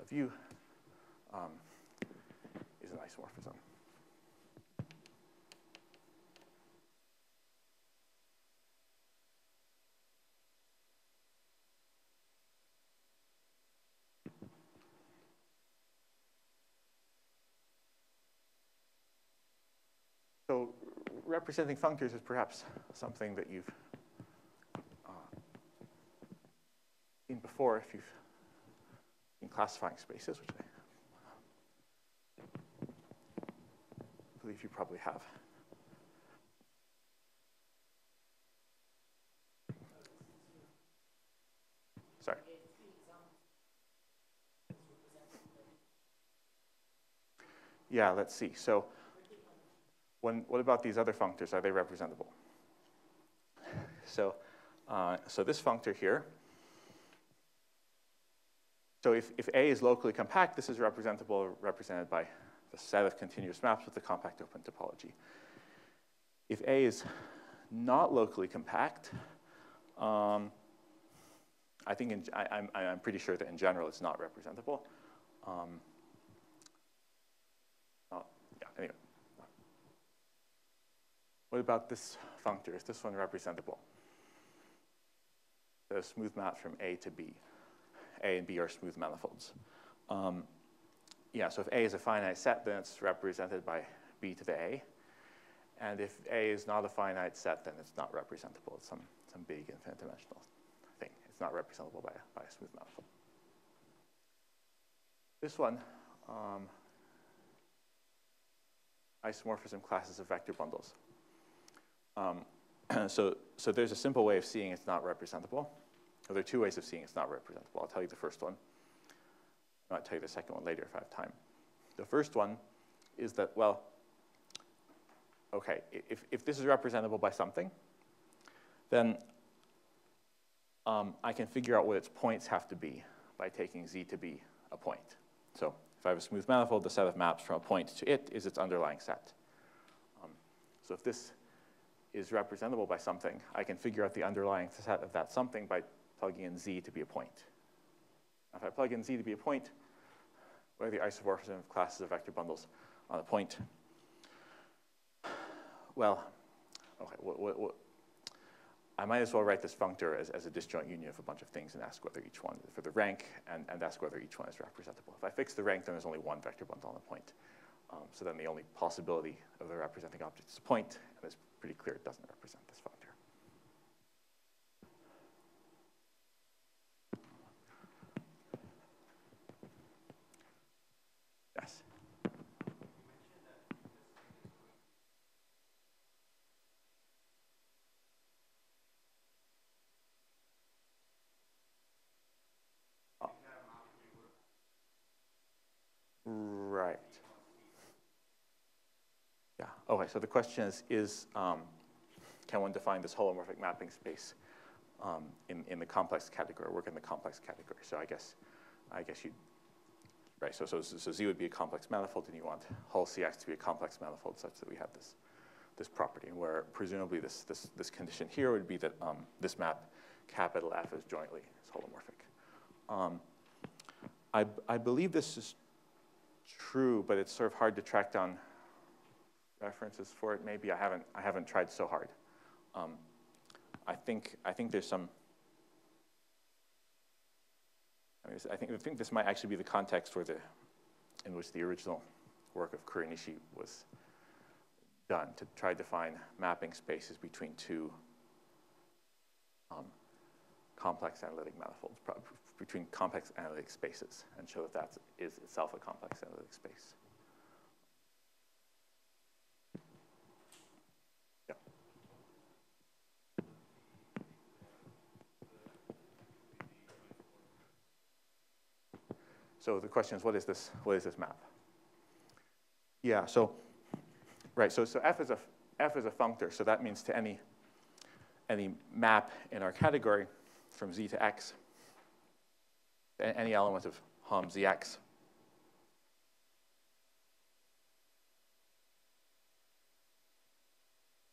of u um, is an isomorphism. So representing functors is perhaps something that you've uh, seen before if you've been classifying spaces, which I believe you probably have. Sorry. Yeah, let's see. So when, what about these other functors? Are they representable? So Uh, so this functor here, so if, if A is locally compact, this is representable, represented by the set of continuous maps with the compact open topology. If A is not locally compact, um, I think in, I, am I'm, I'm pretty sure that in general it's not representable. Um, uh, yeah, anyway. What about this functor? Is this one representable? The smooth map from A to B. A and B are smooth manifolds. Um, yeah, so if A is a finite set, then it's represented by B to the A. And if A is not a finite set, then it's not representable. It's some, some big infinite dimensional thing. It's not representable by a, by a smooth manifold. This one, um, isomorphism classes of vector bundles. Um, so, so there's a simple way of seeing it's not representable. There are two ways of seeing it's not representable. I'll tell you the first one. I'll tell you the second one later if I have time. The first one is that, well, okay, if, if this is representable by something, then um, I can figure out what its points have to be by taking z to be a point. So if I have a smooth manifold, the set of maps from a point to it is its underlying set. Um, so if this is representable by something, I can figure out the underlying set of that something by plugging in z to be a point. If I plug in z to be a point, what are the isomorphism of classes of vector bundles on a point? Well, okay, what, what, what, I might as well write this functor as, as a disjoint union of a bunch of things and ask whether each one, for the rank, and, and ask whether each one is representable. If I fix the rank, then there's only one vector bundle on a point. Um, so then the only possibility of the representing object is a point, and it's pretty clear it doesn't represent this functor. Right. Yeah, okay, so the question is, is um, can one define this holomorphic mapping space um, in, in the complex category, work in the complex category? So I guess, I guess you, right, so, so, so Z would be a complex manifold and you want whole CX to be a complex manifold such that we have this, this property, where presumably this, this, this condition here would be that um, this map, capital F, is jointly is holomorphic. Um, I, I believe this is true, but it's sort of hard to track down references for it. Maybe I haven't, I haven't tried so hard. Um, I, think, I think there's some, I, mean, I, think, I think this might actually be the context where the, in which the original work of Kuranishi was done to try to find mapping spaces between two um, complex analytic manifolds, between complex analytic spaces and show that that is itself a complex analytic space. So the question is, what is this, what is this map? Yeah, so, right, so, so F, is a, F is a functor, so that means to any, any map in our category from Z to X, any element of Hom Zx.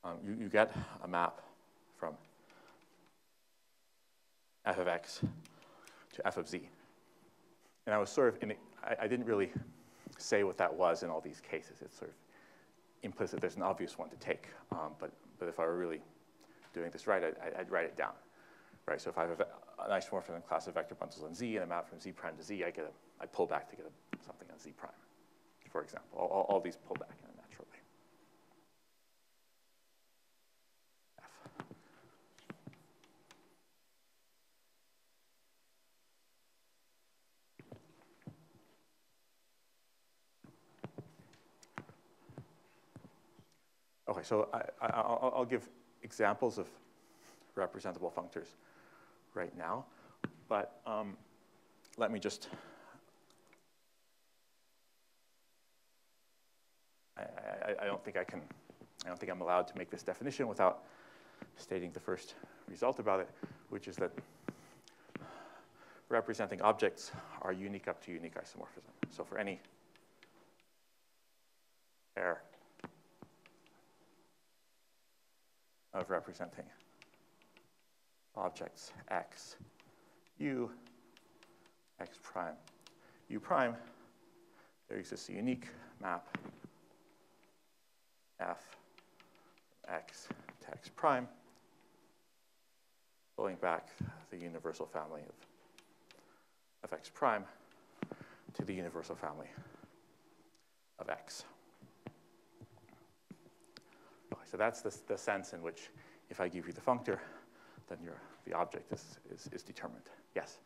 Um, you, you get a map from f of x to f of z. And I was sort of, in, I, I didn't really say what that was in all these cases. It's sort of implicit. There's an obvious one to take. Um, but, but if I were really doing this right, I'd, I'd write it down right? So if I have a, an isomorphism class of vector bundles on Z and a map from Z prime to Z, I get a, I pull back to get a, something on Z prime, for example. All, all, all these pull back in a natural way. F. So I, will give examples of representable functors right now. But um, let me just, I, I, I, don't think I can, I don't think I'm allowed to make this definition without stating the first result about it, which is that representing objects are unique up to unique isomorphism. So for any pair of representing objects x, u, x prime, u prime, there exists a unique map f x to x prime, pulling back the universal family of of x prime to the universal family of x. So that's the, the sense in which if I give you the functor, then your, the object is, is, is determined. Yes?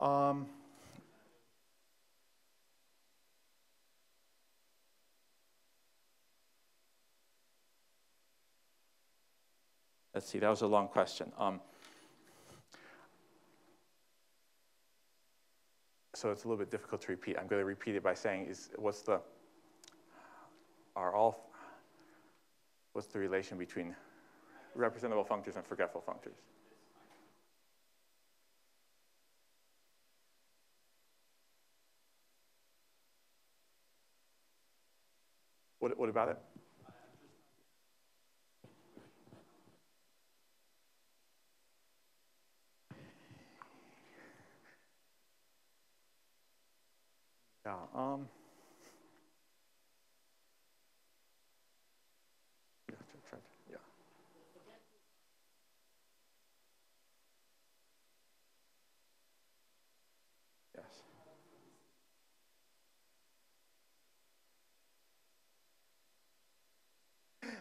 Um, Let's see, that was a long question. Um, so it's a little bit difficult to repeat. I'm going to repeat it by saying, is what's the, are all, what's the relation between representable functors and forgetful functors? What, what about it? Yeah. Um, yeah, yeah. Yes.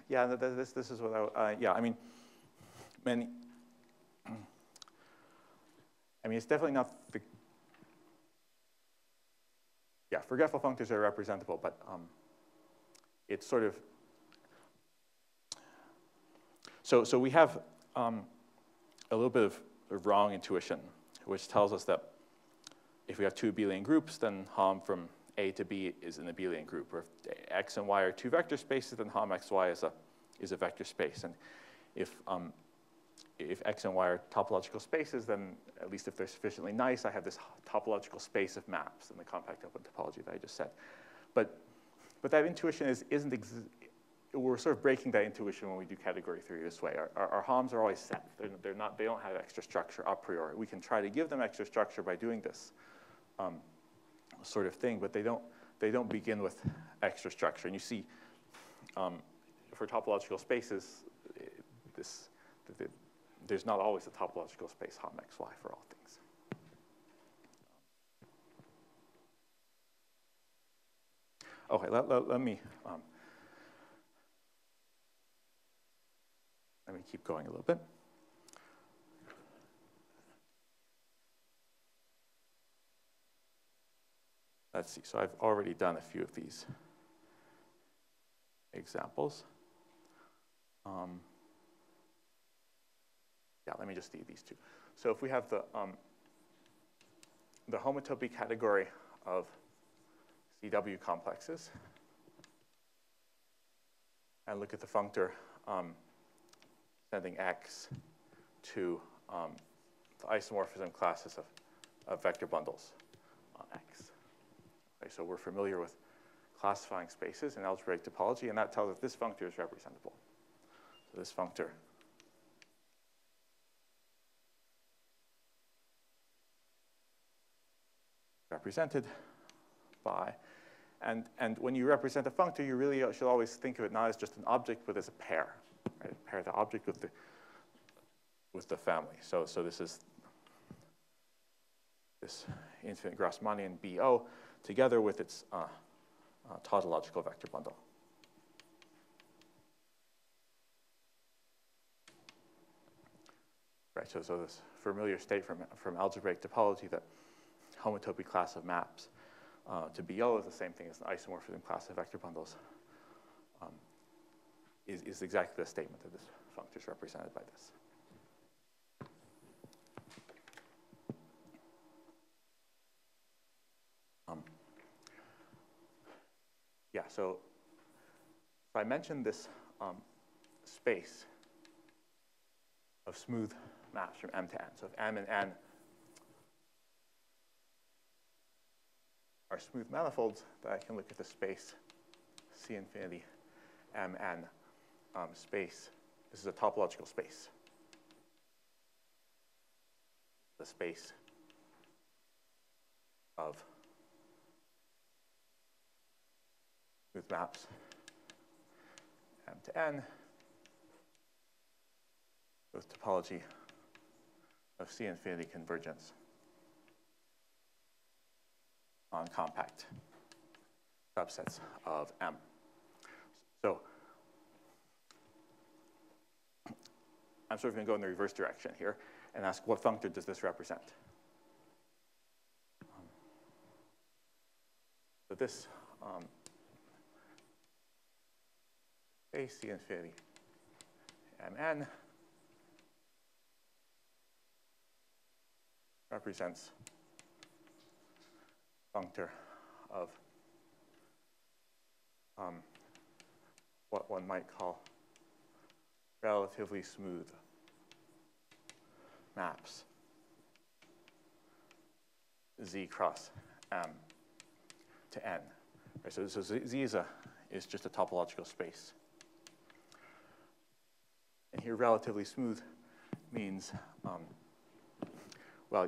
Yeah, this, this is what I, uh, yeah, I mean, many, I mean, it's definitely not the yeah, forgetful functors are representable, but um, it's sort of, so, so we have um, a little bit of, of wrong intuition, which tells us that if we have two abelian groups, then Hom from A to B is an abelian group. Or if X and Y are two vector spaces, then Hom XY is a, is a vector space. And if um, if X and Y are topological spaces, then at least if they're sufficiently nice, I have this topological space of maps in the compact open topology that I just said. But, but that intuition is, isn't, we're sort of breaking that intuition when we do category theory this way. Our, our, our HOMs are always set. They're, they're, not, they don't have extra structure a priori. We can try to give them extra structure by doing this um, sort of thing, but they don't, they don't begin with extra structure. And you see, um, for topological spaces, this, the, the, there's not always a topological space Hom XY for all things. Okay, let, let, let me um, let me keep going a little bit. Let's see, so I've already done a few of these examples. Um, yeah, let me just see these two. So if we have the, um, the homotopy category of CW complexes, and look at the functor um, sending X to um, the isomorphism classes of, of vector bundles on X. Okay, so we're familiar with classifying spaces in algebraic topology, and that tells us this functor is representable. So this functor represented by. And, and when you represent a functor, you really should always think of it not as just an object, but as a pair. Right? Pair the object with the, with the family. So, so this is this infinite Grassmannian BO together with its uh, uh, tautological vector bundle. Right, so, so this familiar state from, from algebraic topology that homotopy class of maps uh, to BO is the same thing as an isomorphism class of vector bundles, um, is, is exactly the statement that this function is represented by this. Um, yeah, so if I mentioned this um, space of smooth maps from M to N. So if M and N are smooth manifolds, that I can look at the space C infinity Mn um, space. This is a topological space. The space of smooth maps M to N with topology of C infinity convergence on compact subsets of M. So I'm sort of going to go in the reverse direction here and ask what functor does this represent? Um, so this um, AC infinity Mn represents functor of um, what one might call relatively smooth maps z cross m to n. Right, so, so z is, a, is just a topological space. And here relatively smooth means, um, well,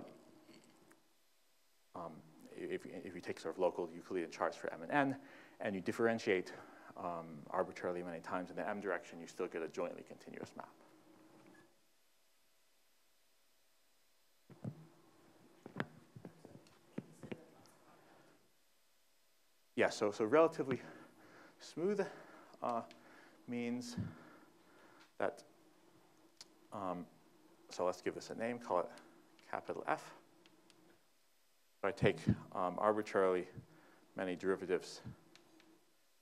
if, if you take sort of local Euclidean charts for m and n, and you differentiate um, arbitrarily many times in the m direction, you still get a jointly continuous map. Yeah, so, so relatively smooth uh, means that, um, so let's give this a name, call it capital F. I take um, arbitrarily many derivatives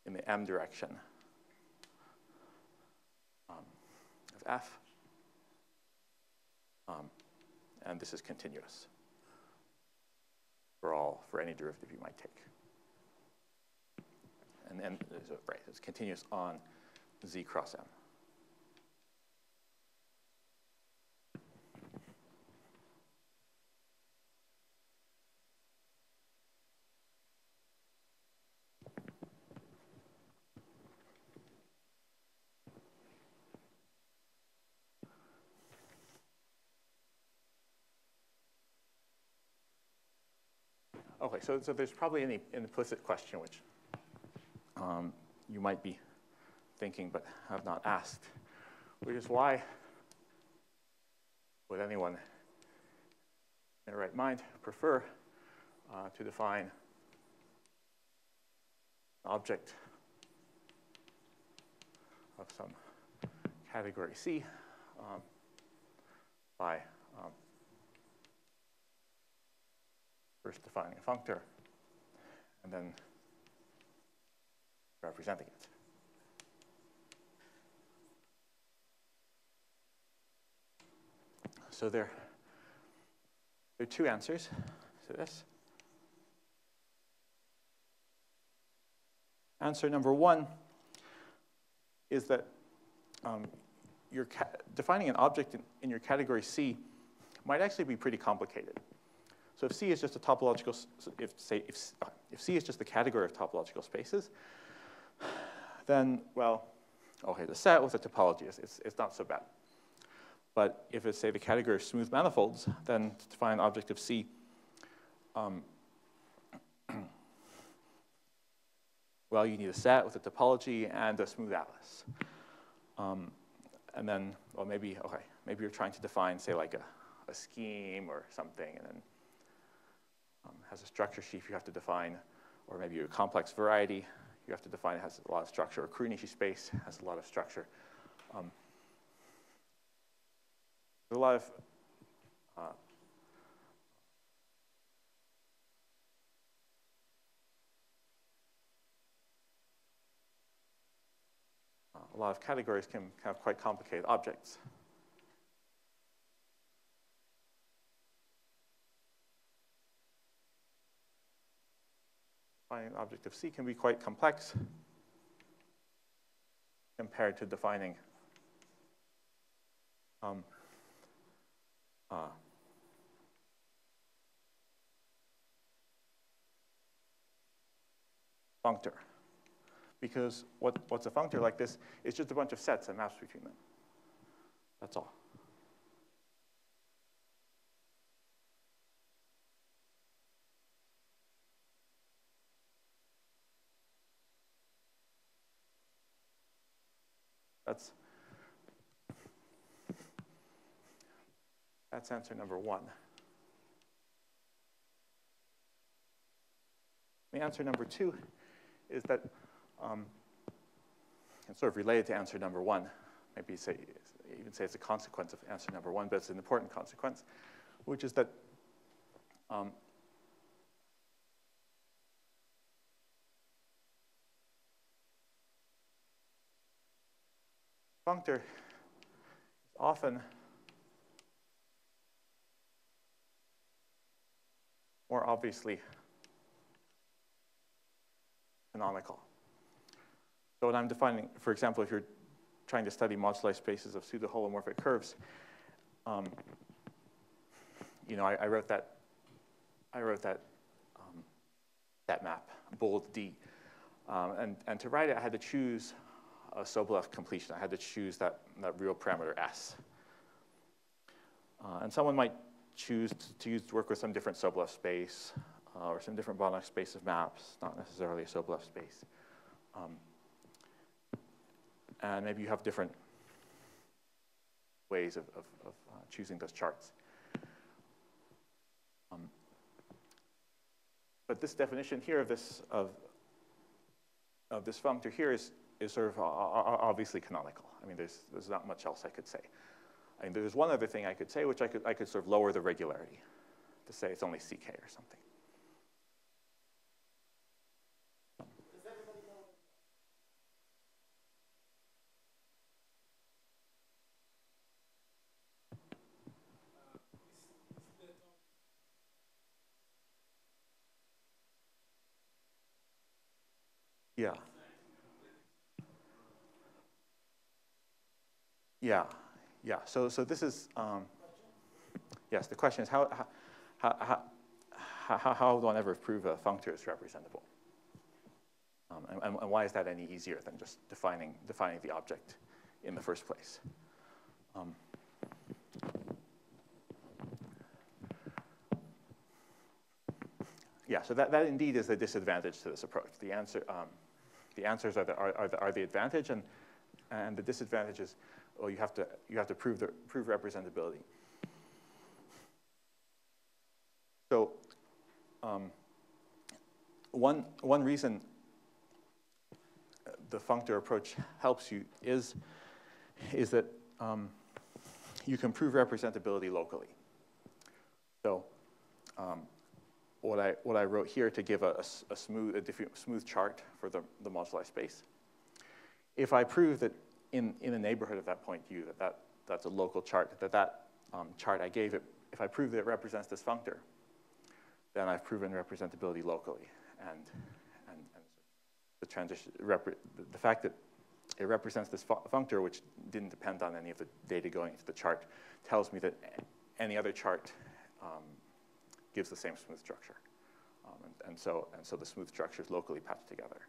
in the m direction um, of f. Um, and this is continuous for all, for any derivative you might take. And then, right, it's continuous on z cross m. Okay, so, so there's probably an implicit question which um, you might be thinking but have not asked, which is why would anyone in their right mind prefer uh, to define an object of some category C um, by first defining a functor, and then representing it. So there, there are two answers to this. Answer number one is that um, defining an object in, in your category C might actually be pretty complicated. So if C is just a topological, if say if, if C is just the category of topological spaces, then well, okay, the set with a topology is it's, it's not so bad. But if it's say the category of smooth manifolds, then to define an object of C, um, well, you need a set with a topology and a smooth atlas. Um, and then, well, maybe, okay, maybe you're trying to define, say, like a, a scheme or something, and then um, has a structure sheaf you have to define, or maybe a complex variety you have to define it has a lot of structure, or Kuranishi space has a lot of structure. Um, there's a lot of uh, a lot of categories can have quite complicated objects. Defining the object of C can be quite complex compared to defining um, uh, functor. Because what, what's a functor like this is just a bunch of sets and maps between them. That's all. That's, that's answer number one. The answer number two is that, um, it's sort of related to answer number one. Maybe say, even say it's a consequence of answer number one, but it's an important consequence, which is that um, functor is often more obviously canonical. So when I'm defining, for example, if you're trying to study moduli spaces of pseudo-holomorphic curves, um, you know, I, I, wrote that, I wrote that, um, that map, bold D. Um, and, and to write it, I had to choose a Sobolev completion. I had to choose that, that real parameter S. Uh, and someone might choose to, to, use, work with some different Sobolev space uh, or some different Banach space of maps, not necessarily a Sobolev space. Um, and maybe you have different ways of, of, of uh, choosing those charts. Um, but this definition here of this, of, of this functor here is, is sort of obviously canonical. I mean, there's, there's not much else I could say. I mean, there's one other thing I could say, which I could, I could sort of lower the regularity to say it's only CK or something. Yeah. Yeah, yeah. So, so this is, um, yes, the question is how, how, how, how, how would one ever prove a functor is representable? Um, and, and, why is that any easier than just defining, defining the object in the first place? Um, yeah, so that, that indeed is the disadvantage to this approach. The answer, um, the answers are the, are, are, the, are the advantage, and, and the disadvantage is, well, you have to, you have to prove, the, prove representability. So um, one, one reason the functor approach helps you is, is that um, you can prove representability locally. So um, what I, what I wrote here to give a, a, a smooth, a smooth chart for the, the moduli space. If I prove that in, in the neighborhood of that point U, that, that that's a local chart, that that um, chart I gave it, if I prove that it represents this functor, then I've proven representability locally. And, and, and the transition, the fact that it represents this functor, which didn't depend on any of the data going into the chart, tells me that any other chart um, gives the same smooth structure. Um, and, and, so, and so the smooth structure is locally patched together.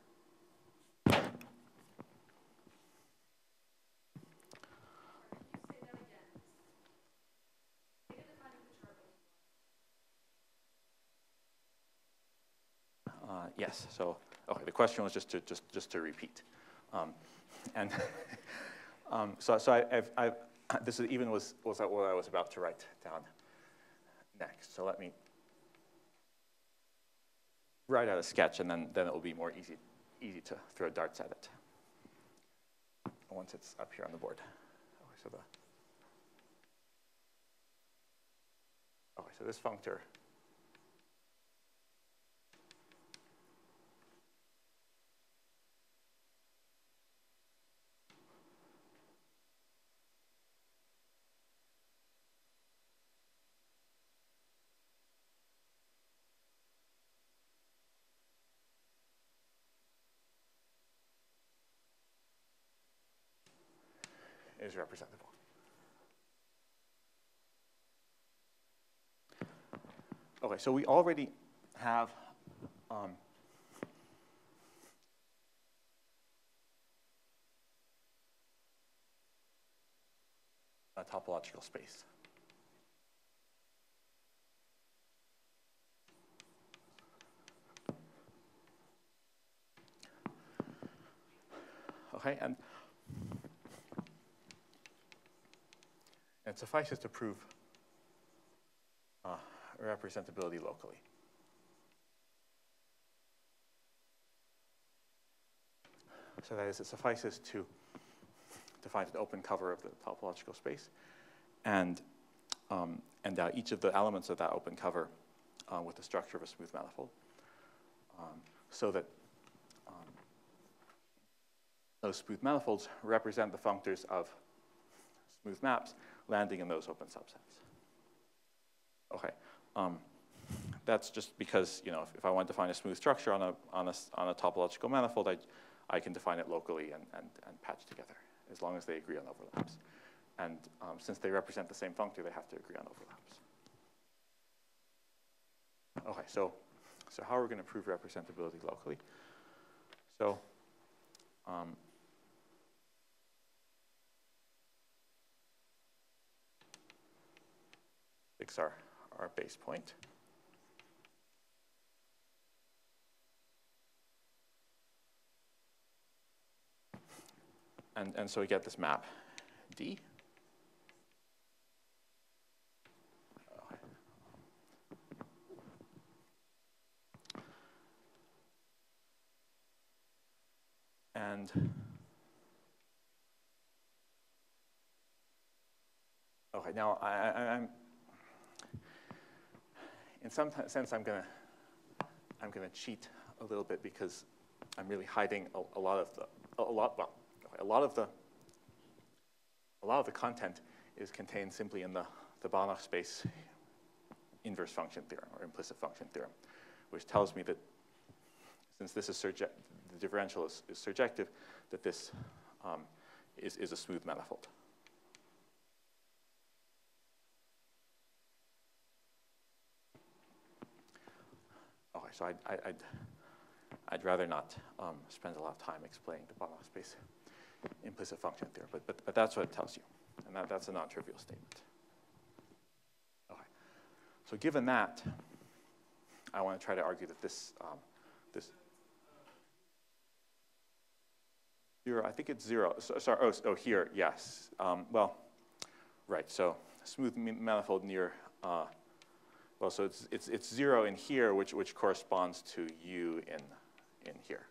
Uh, yes, so okay, the question was just to, just, just to repeat. Um, and um, so, so I, I've, I've, this is even was, was what I was about to write down next. So let me write out a sketch, and then, then it will be more easy, easy to throw darts at it once it's up here on the board. Okay, so, the, okay, so this functor is representable. Okay, so we already have um, a topological space. Okay, and it suffices to prove uh, representability locally. So that is, it suffices to define an open cover of the topological space and um, endow each of the elements of that open cover uh, with the structure of a smooth manifold um, so that um, those smooth manifolds represent the functors of smooth maps landing in those open subsets. Okay, um, that's just because, you know, if, if, I want to find a smooth structure on a, on a, on a topological manifold, I, I can define it locally and, and, and patch together as long as they agree on overlaps. And um, since they represent the same functor, they have to agree on overlaps. Okay, so, so how are we going to prove representability locally? So um, fix our, our base point. And, and so we get this map D. And okay, now I, am in some sense I'm gonna I'm gonna cheat a little bit because I'm really hiding a, a lot of the a lot well a lot of the a lot of the content is contained simply in the, the Banach space inverse function theorem or implicit function theorem, which tells me that since this is the differential is, is, surjective, that this um, is, is a smooth manifold. Okay, so I'd, I'd, I'd rather not um, spend a lot of time explaining the Banach space implicit function theorem, but, but, but that's what it tells you. And that, that's a non-trivial statement. Okay. So given that, I want to try to argue that this, um, this zero, I think it's zero. So, sorry, oh, oh, here, yes. Um, well, right, so smooth manifold near, uh, well, so it's, it's, it's zero in here, which, which corresponds to u in, in here.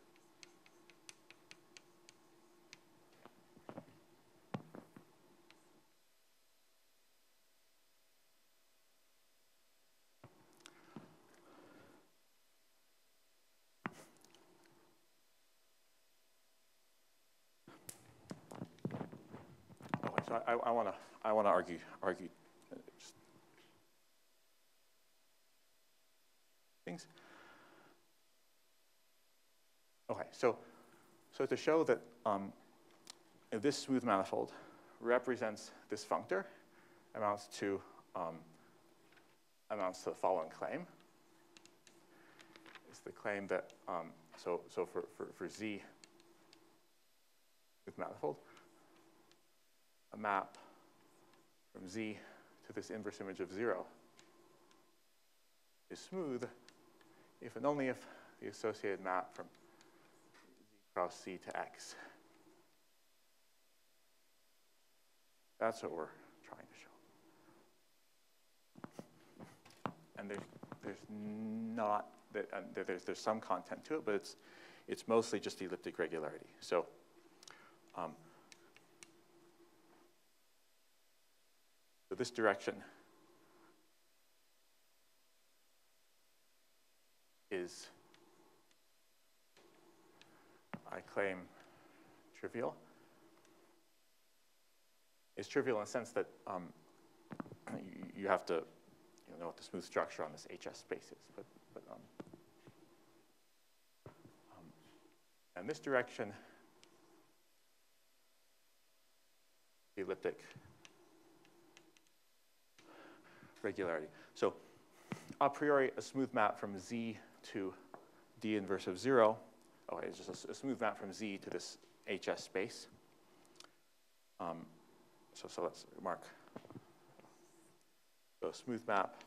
Oh, I, I want to I want to argue argue things. Okay, so so to show that um, this smooth manifold represents this functor amounts to um, amounts to the following claim. It's the claim that um, so so for for, for z with manifold a map from Z to this inverse image of 0 is smooth if and only if the associated map from Z cross C to X. That's what we're trying to show. And there's, there's not, that, uh, there's, there's some content to it, but it's, it's mostly just elliptic regularity. So um, So this direction is, I claim, trivial. It's trivial in the sense that um, you, you, have to you know, what the smooth structure on this HS space is. But, but um, um, and this direction elliptic regularity. So a priori, a smooth map from Z to D inverse of 0, oh, it's just a, a smooth map from Z to this HS space. Um, so, so let's mark. So smooth map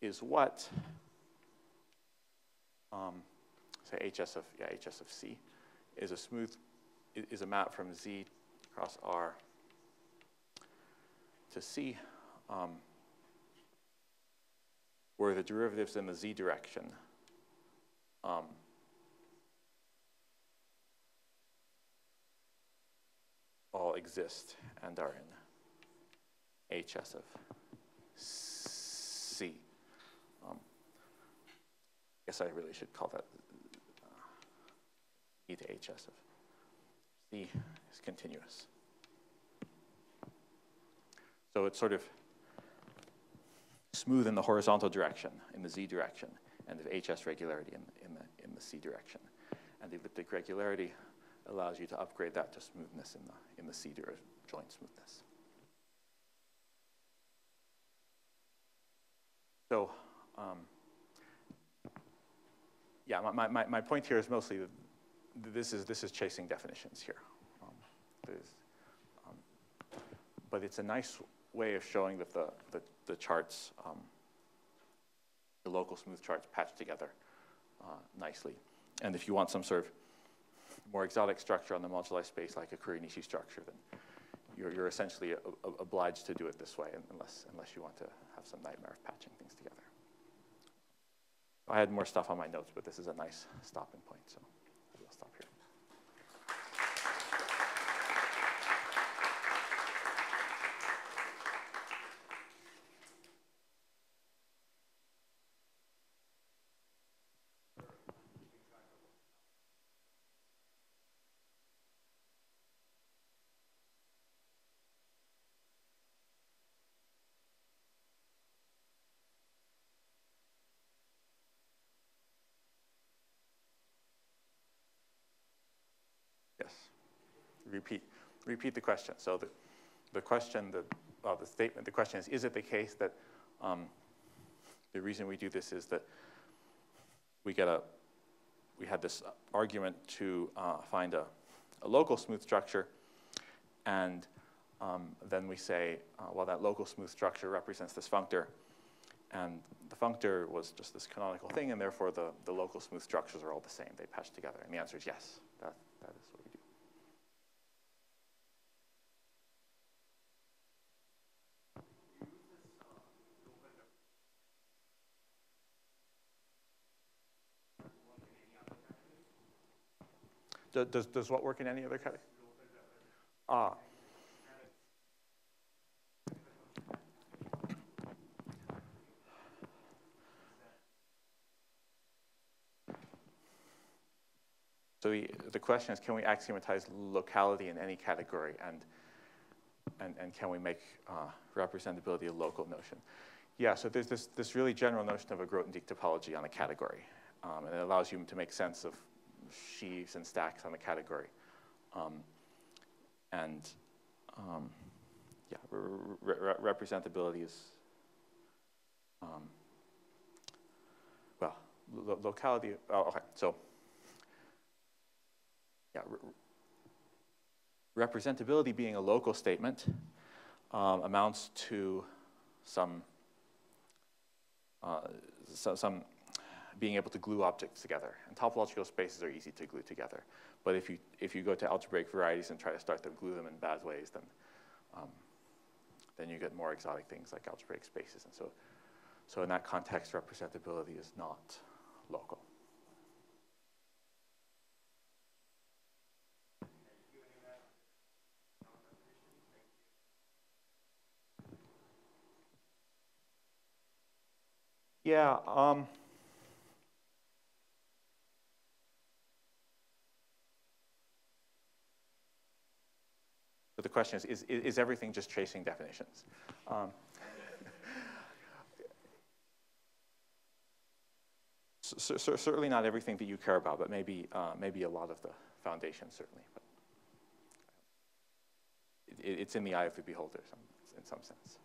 is what, um, say HS of, yeah, HS of C, is a smooth, is a map from Z across R to C, um, where the derivatives in the Z direction um, all exist and are in HS of C. Um, I guess I really should call that uh, E to HS of C is continuous. So it's sort of smooth in the horizontal direction, in the Z direction, and of HS regularity in, in, the, in the C direction. And the elliptic regularity allows you to upgrade that to smoothness in the, in the C joint smoothness. So, um, yeah, my, my, my point here is mostly that this is, this is chasing definitions here. Um, um, but it's a nice way of showing that the, the, the charts, um, the local smooth charts patched together uh, nicely. And if you want some sort of more exotic structure on the moduli space, like a Kuranishi structure, then you're, you're essentially a, a, obliged to do it this way unless, unless you want to have some nightmare of patching things together. I had more stuff on my notes, but this is a nice stopping point, so I'll stop here. Repeat, repeat the question. So the, the question, the, well, the statement, the question is, is it the case that um, the reason we do this is that we get a, we had this argument to uh, find a, a, local smooth structure, and um, then we say, uh, well, that local smooth structure represents this functor, and the functor was just this canonical thing, and therefore the, the local smooth structures are all the same. They patch together. And the answer is yes. That, that is Does, does what work in any other category? Ah. So the, the question is, can we axiomatize locality in any category, and, and, and can we make uh, representability a local notion? Yeah, so there's this, this really general notion of a Grothendieck topology on a category, um, and it allows you to make sense of sheaves and stacks on the category. Um, and um, yeah, re re representability is, um, well, lo locality, oh, okay, so yeah, re representability being a local statement um, amounts to some, uh, so, some being able to glue objects together. And topological spaces are easy to glue together. But if you, if you go to algebraic varieties and try to start to glue them in bad ways, then, um, then you get more exotic things like algebraic spaces. And so, so in that context, representability is not local. Yeah, um, the question is, is, is everything just chasing definitions? Um, certainly not everything that you care about, but maybe, uh, maybe a lot of the foundation, certainly. But it, it's in the eye of the beholder some, in some sense.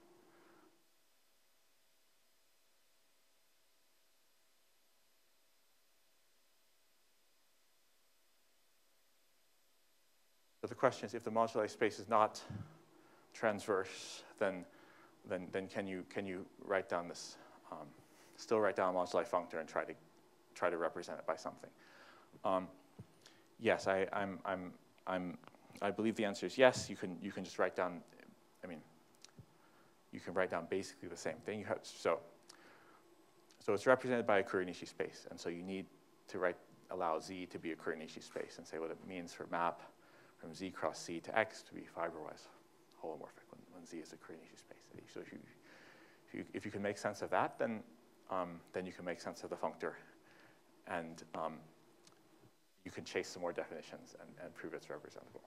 So the question is, if the moduli space is not transverse, then, then, then can, you, can you write down this, um, still write down a moduli functor and try to, try to represent it by something? Um, yes, I, I'm, I'm, I'm, I believe the answer is yes. You can, you can just write down, I mean, you can write down basically the same thing. You have, so, so it's represented by a Kuranishi space, and so you need to write, allow Z to be a Kuranishi space and say what it means for map from Z cross C to X to be fiberwise holomorphic when, when Z is a Kuranishi space. So if you, if you, if you can make sense of that, then, um, then you can make sense of the functor. And um, you can chase some more definitions and, and prove it's representable.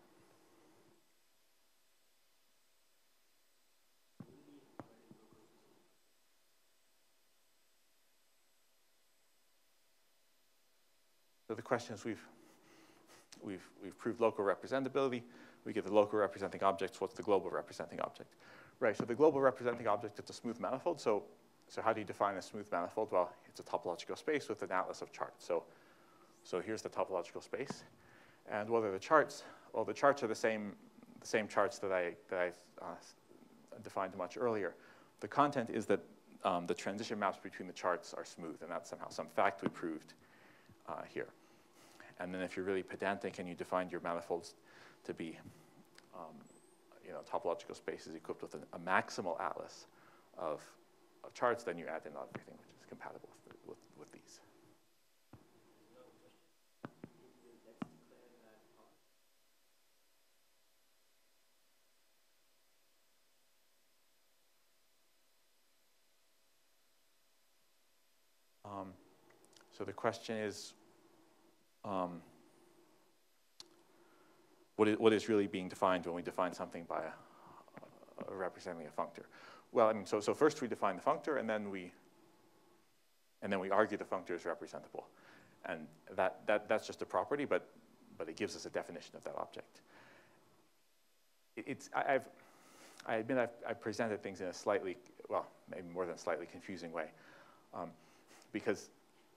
So the questions we've we've, we've proved local representability. We get the local representing objects. What's the global representing object? Right, so the global representing object is a smooth manifold. So, so how do you define a smooth manifold? Well, it's a topological space with an atlas of charts. So, so here's the topological space. And what are the charts? Well, the charts are the same, the same charts that I, that I uh, defined much earlier. The content is that um, the transition maps between the charts are smooth, and that's somehow some fact we proved uh, here. And then if you're really pedantic and you define your manifolds to be um, you know, topological spaces equipped with a, a maximal atlas of, of, charts, then you add in everything which is compatible with, with, with these. Um, so the question is, um, what, is, what is really being defined when we define something by a, a representing a functor. Well, I mean, so, so first we define the functor, and then we, and then we argue the functor is representable. And that, that, that's just a property, but, but it gives us a definition of that object. It, it's, I, have I admit I've, I've, presented things in a slightly, well, maybe more than slightly confusing way, um, because,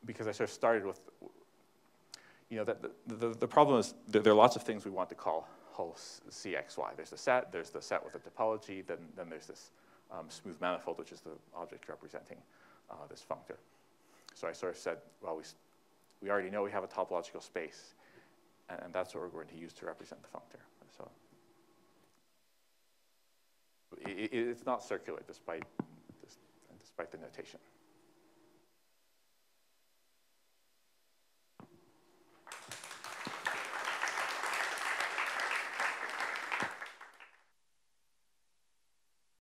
because I sort of started with, you know, the, the, the problem is there are lots of things we want to call whole CXY. There's the set, there's the set with the topology, then, then there's this um, smooth manifold, which is the object representing uh, this functor. So I sort of said, well, we, we already know we have a topological space, and, and that's what we're going to use to represent the functor. So it, it, it's not circular despite, despite the notation.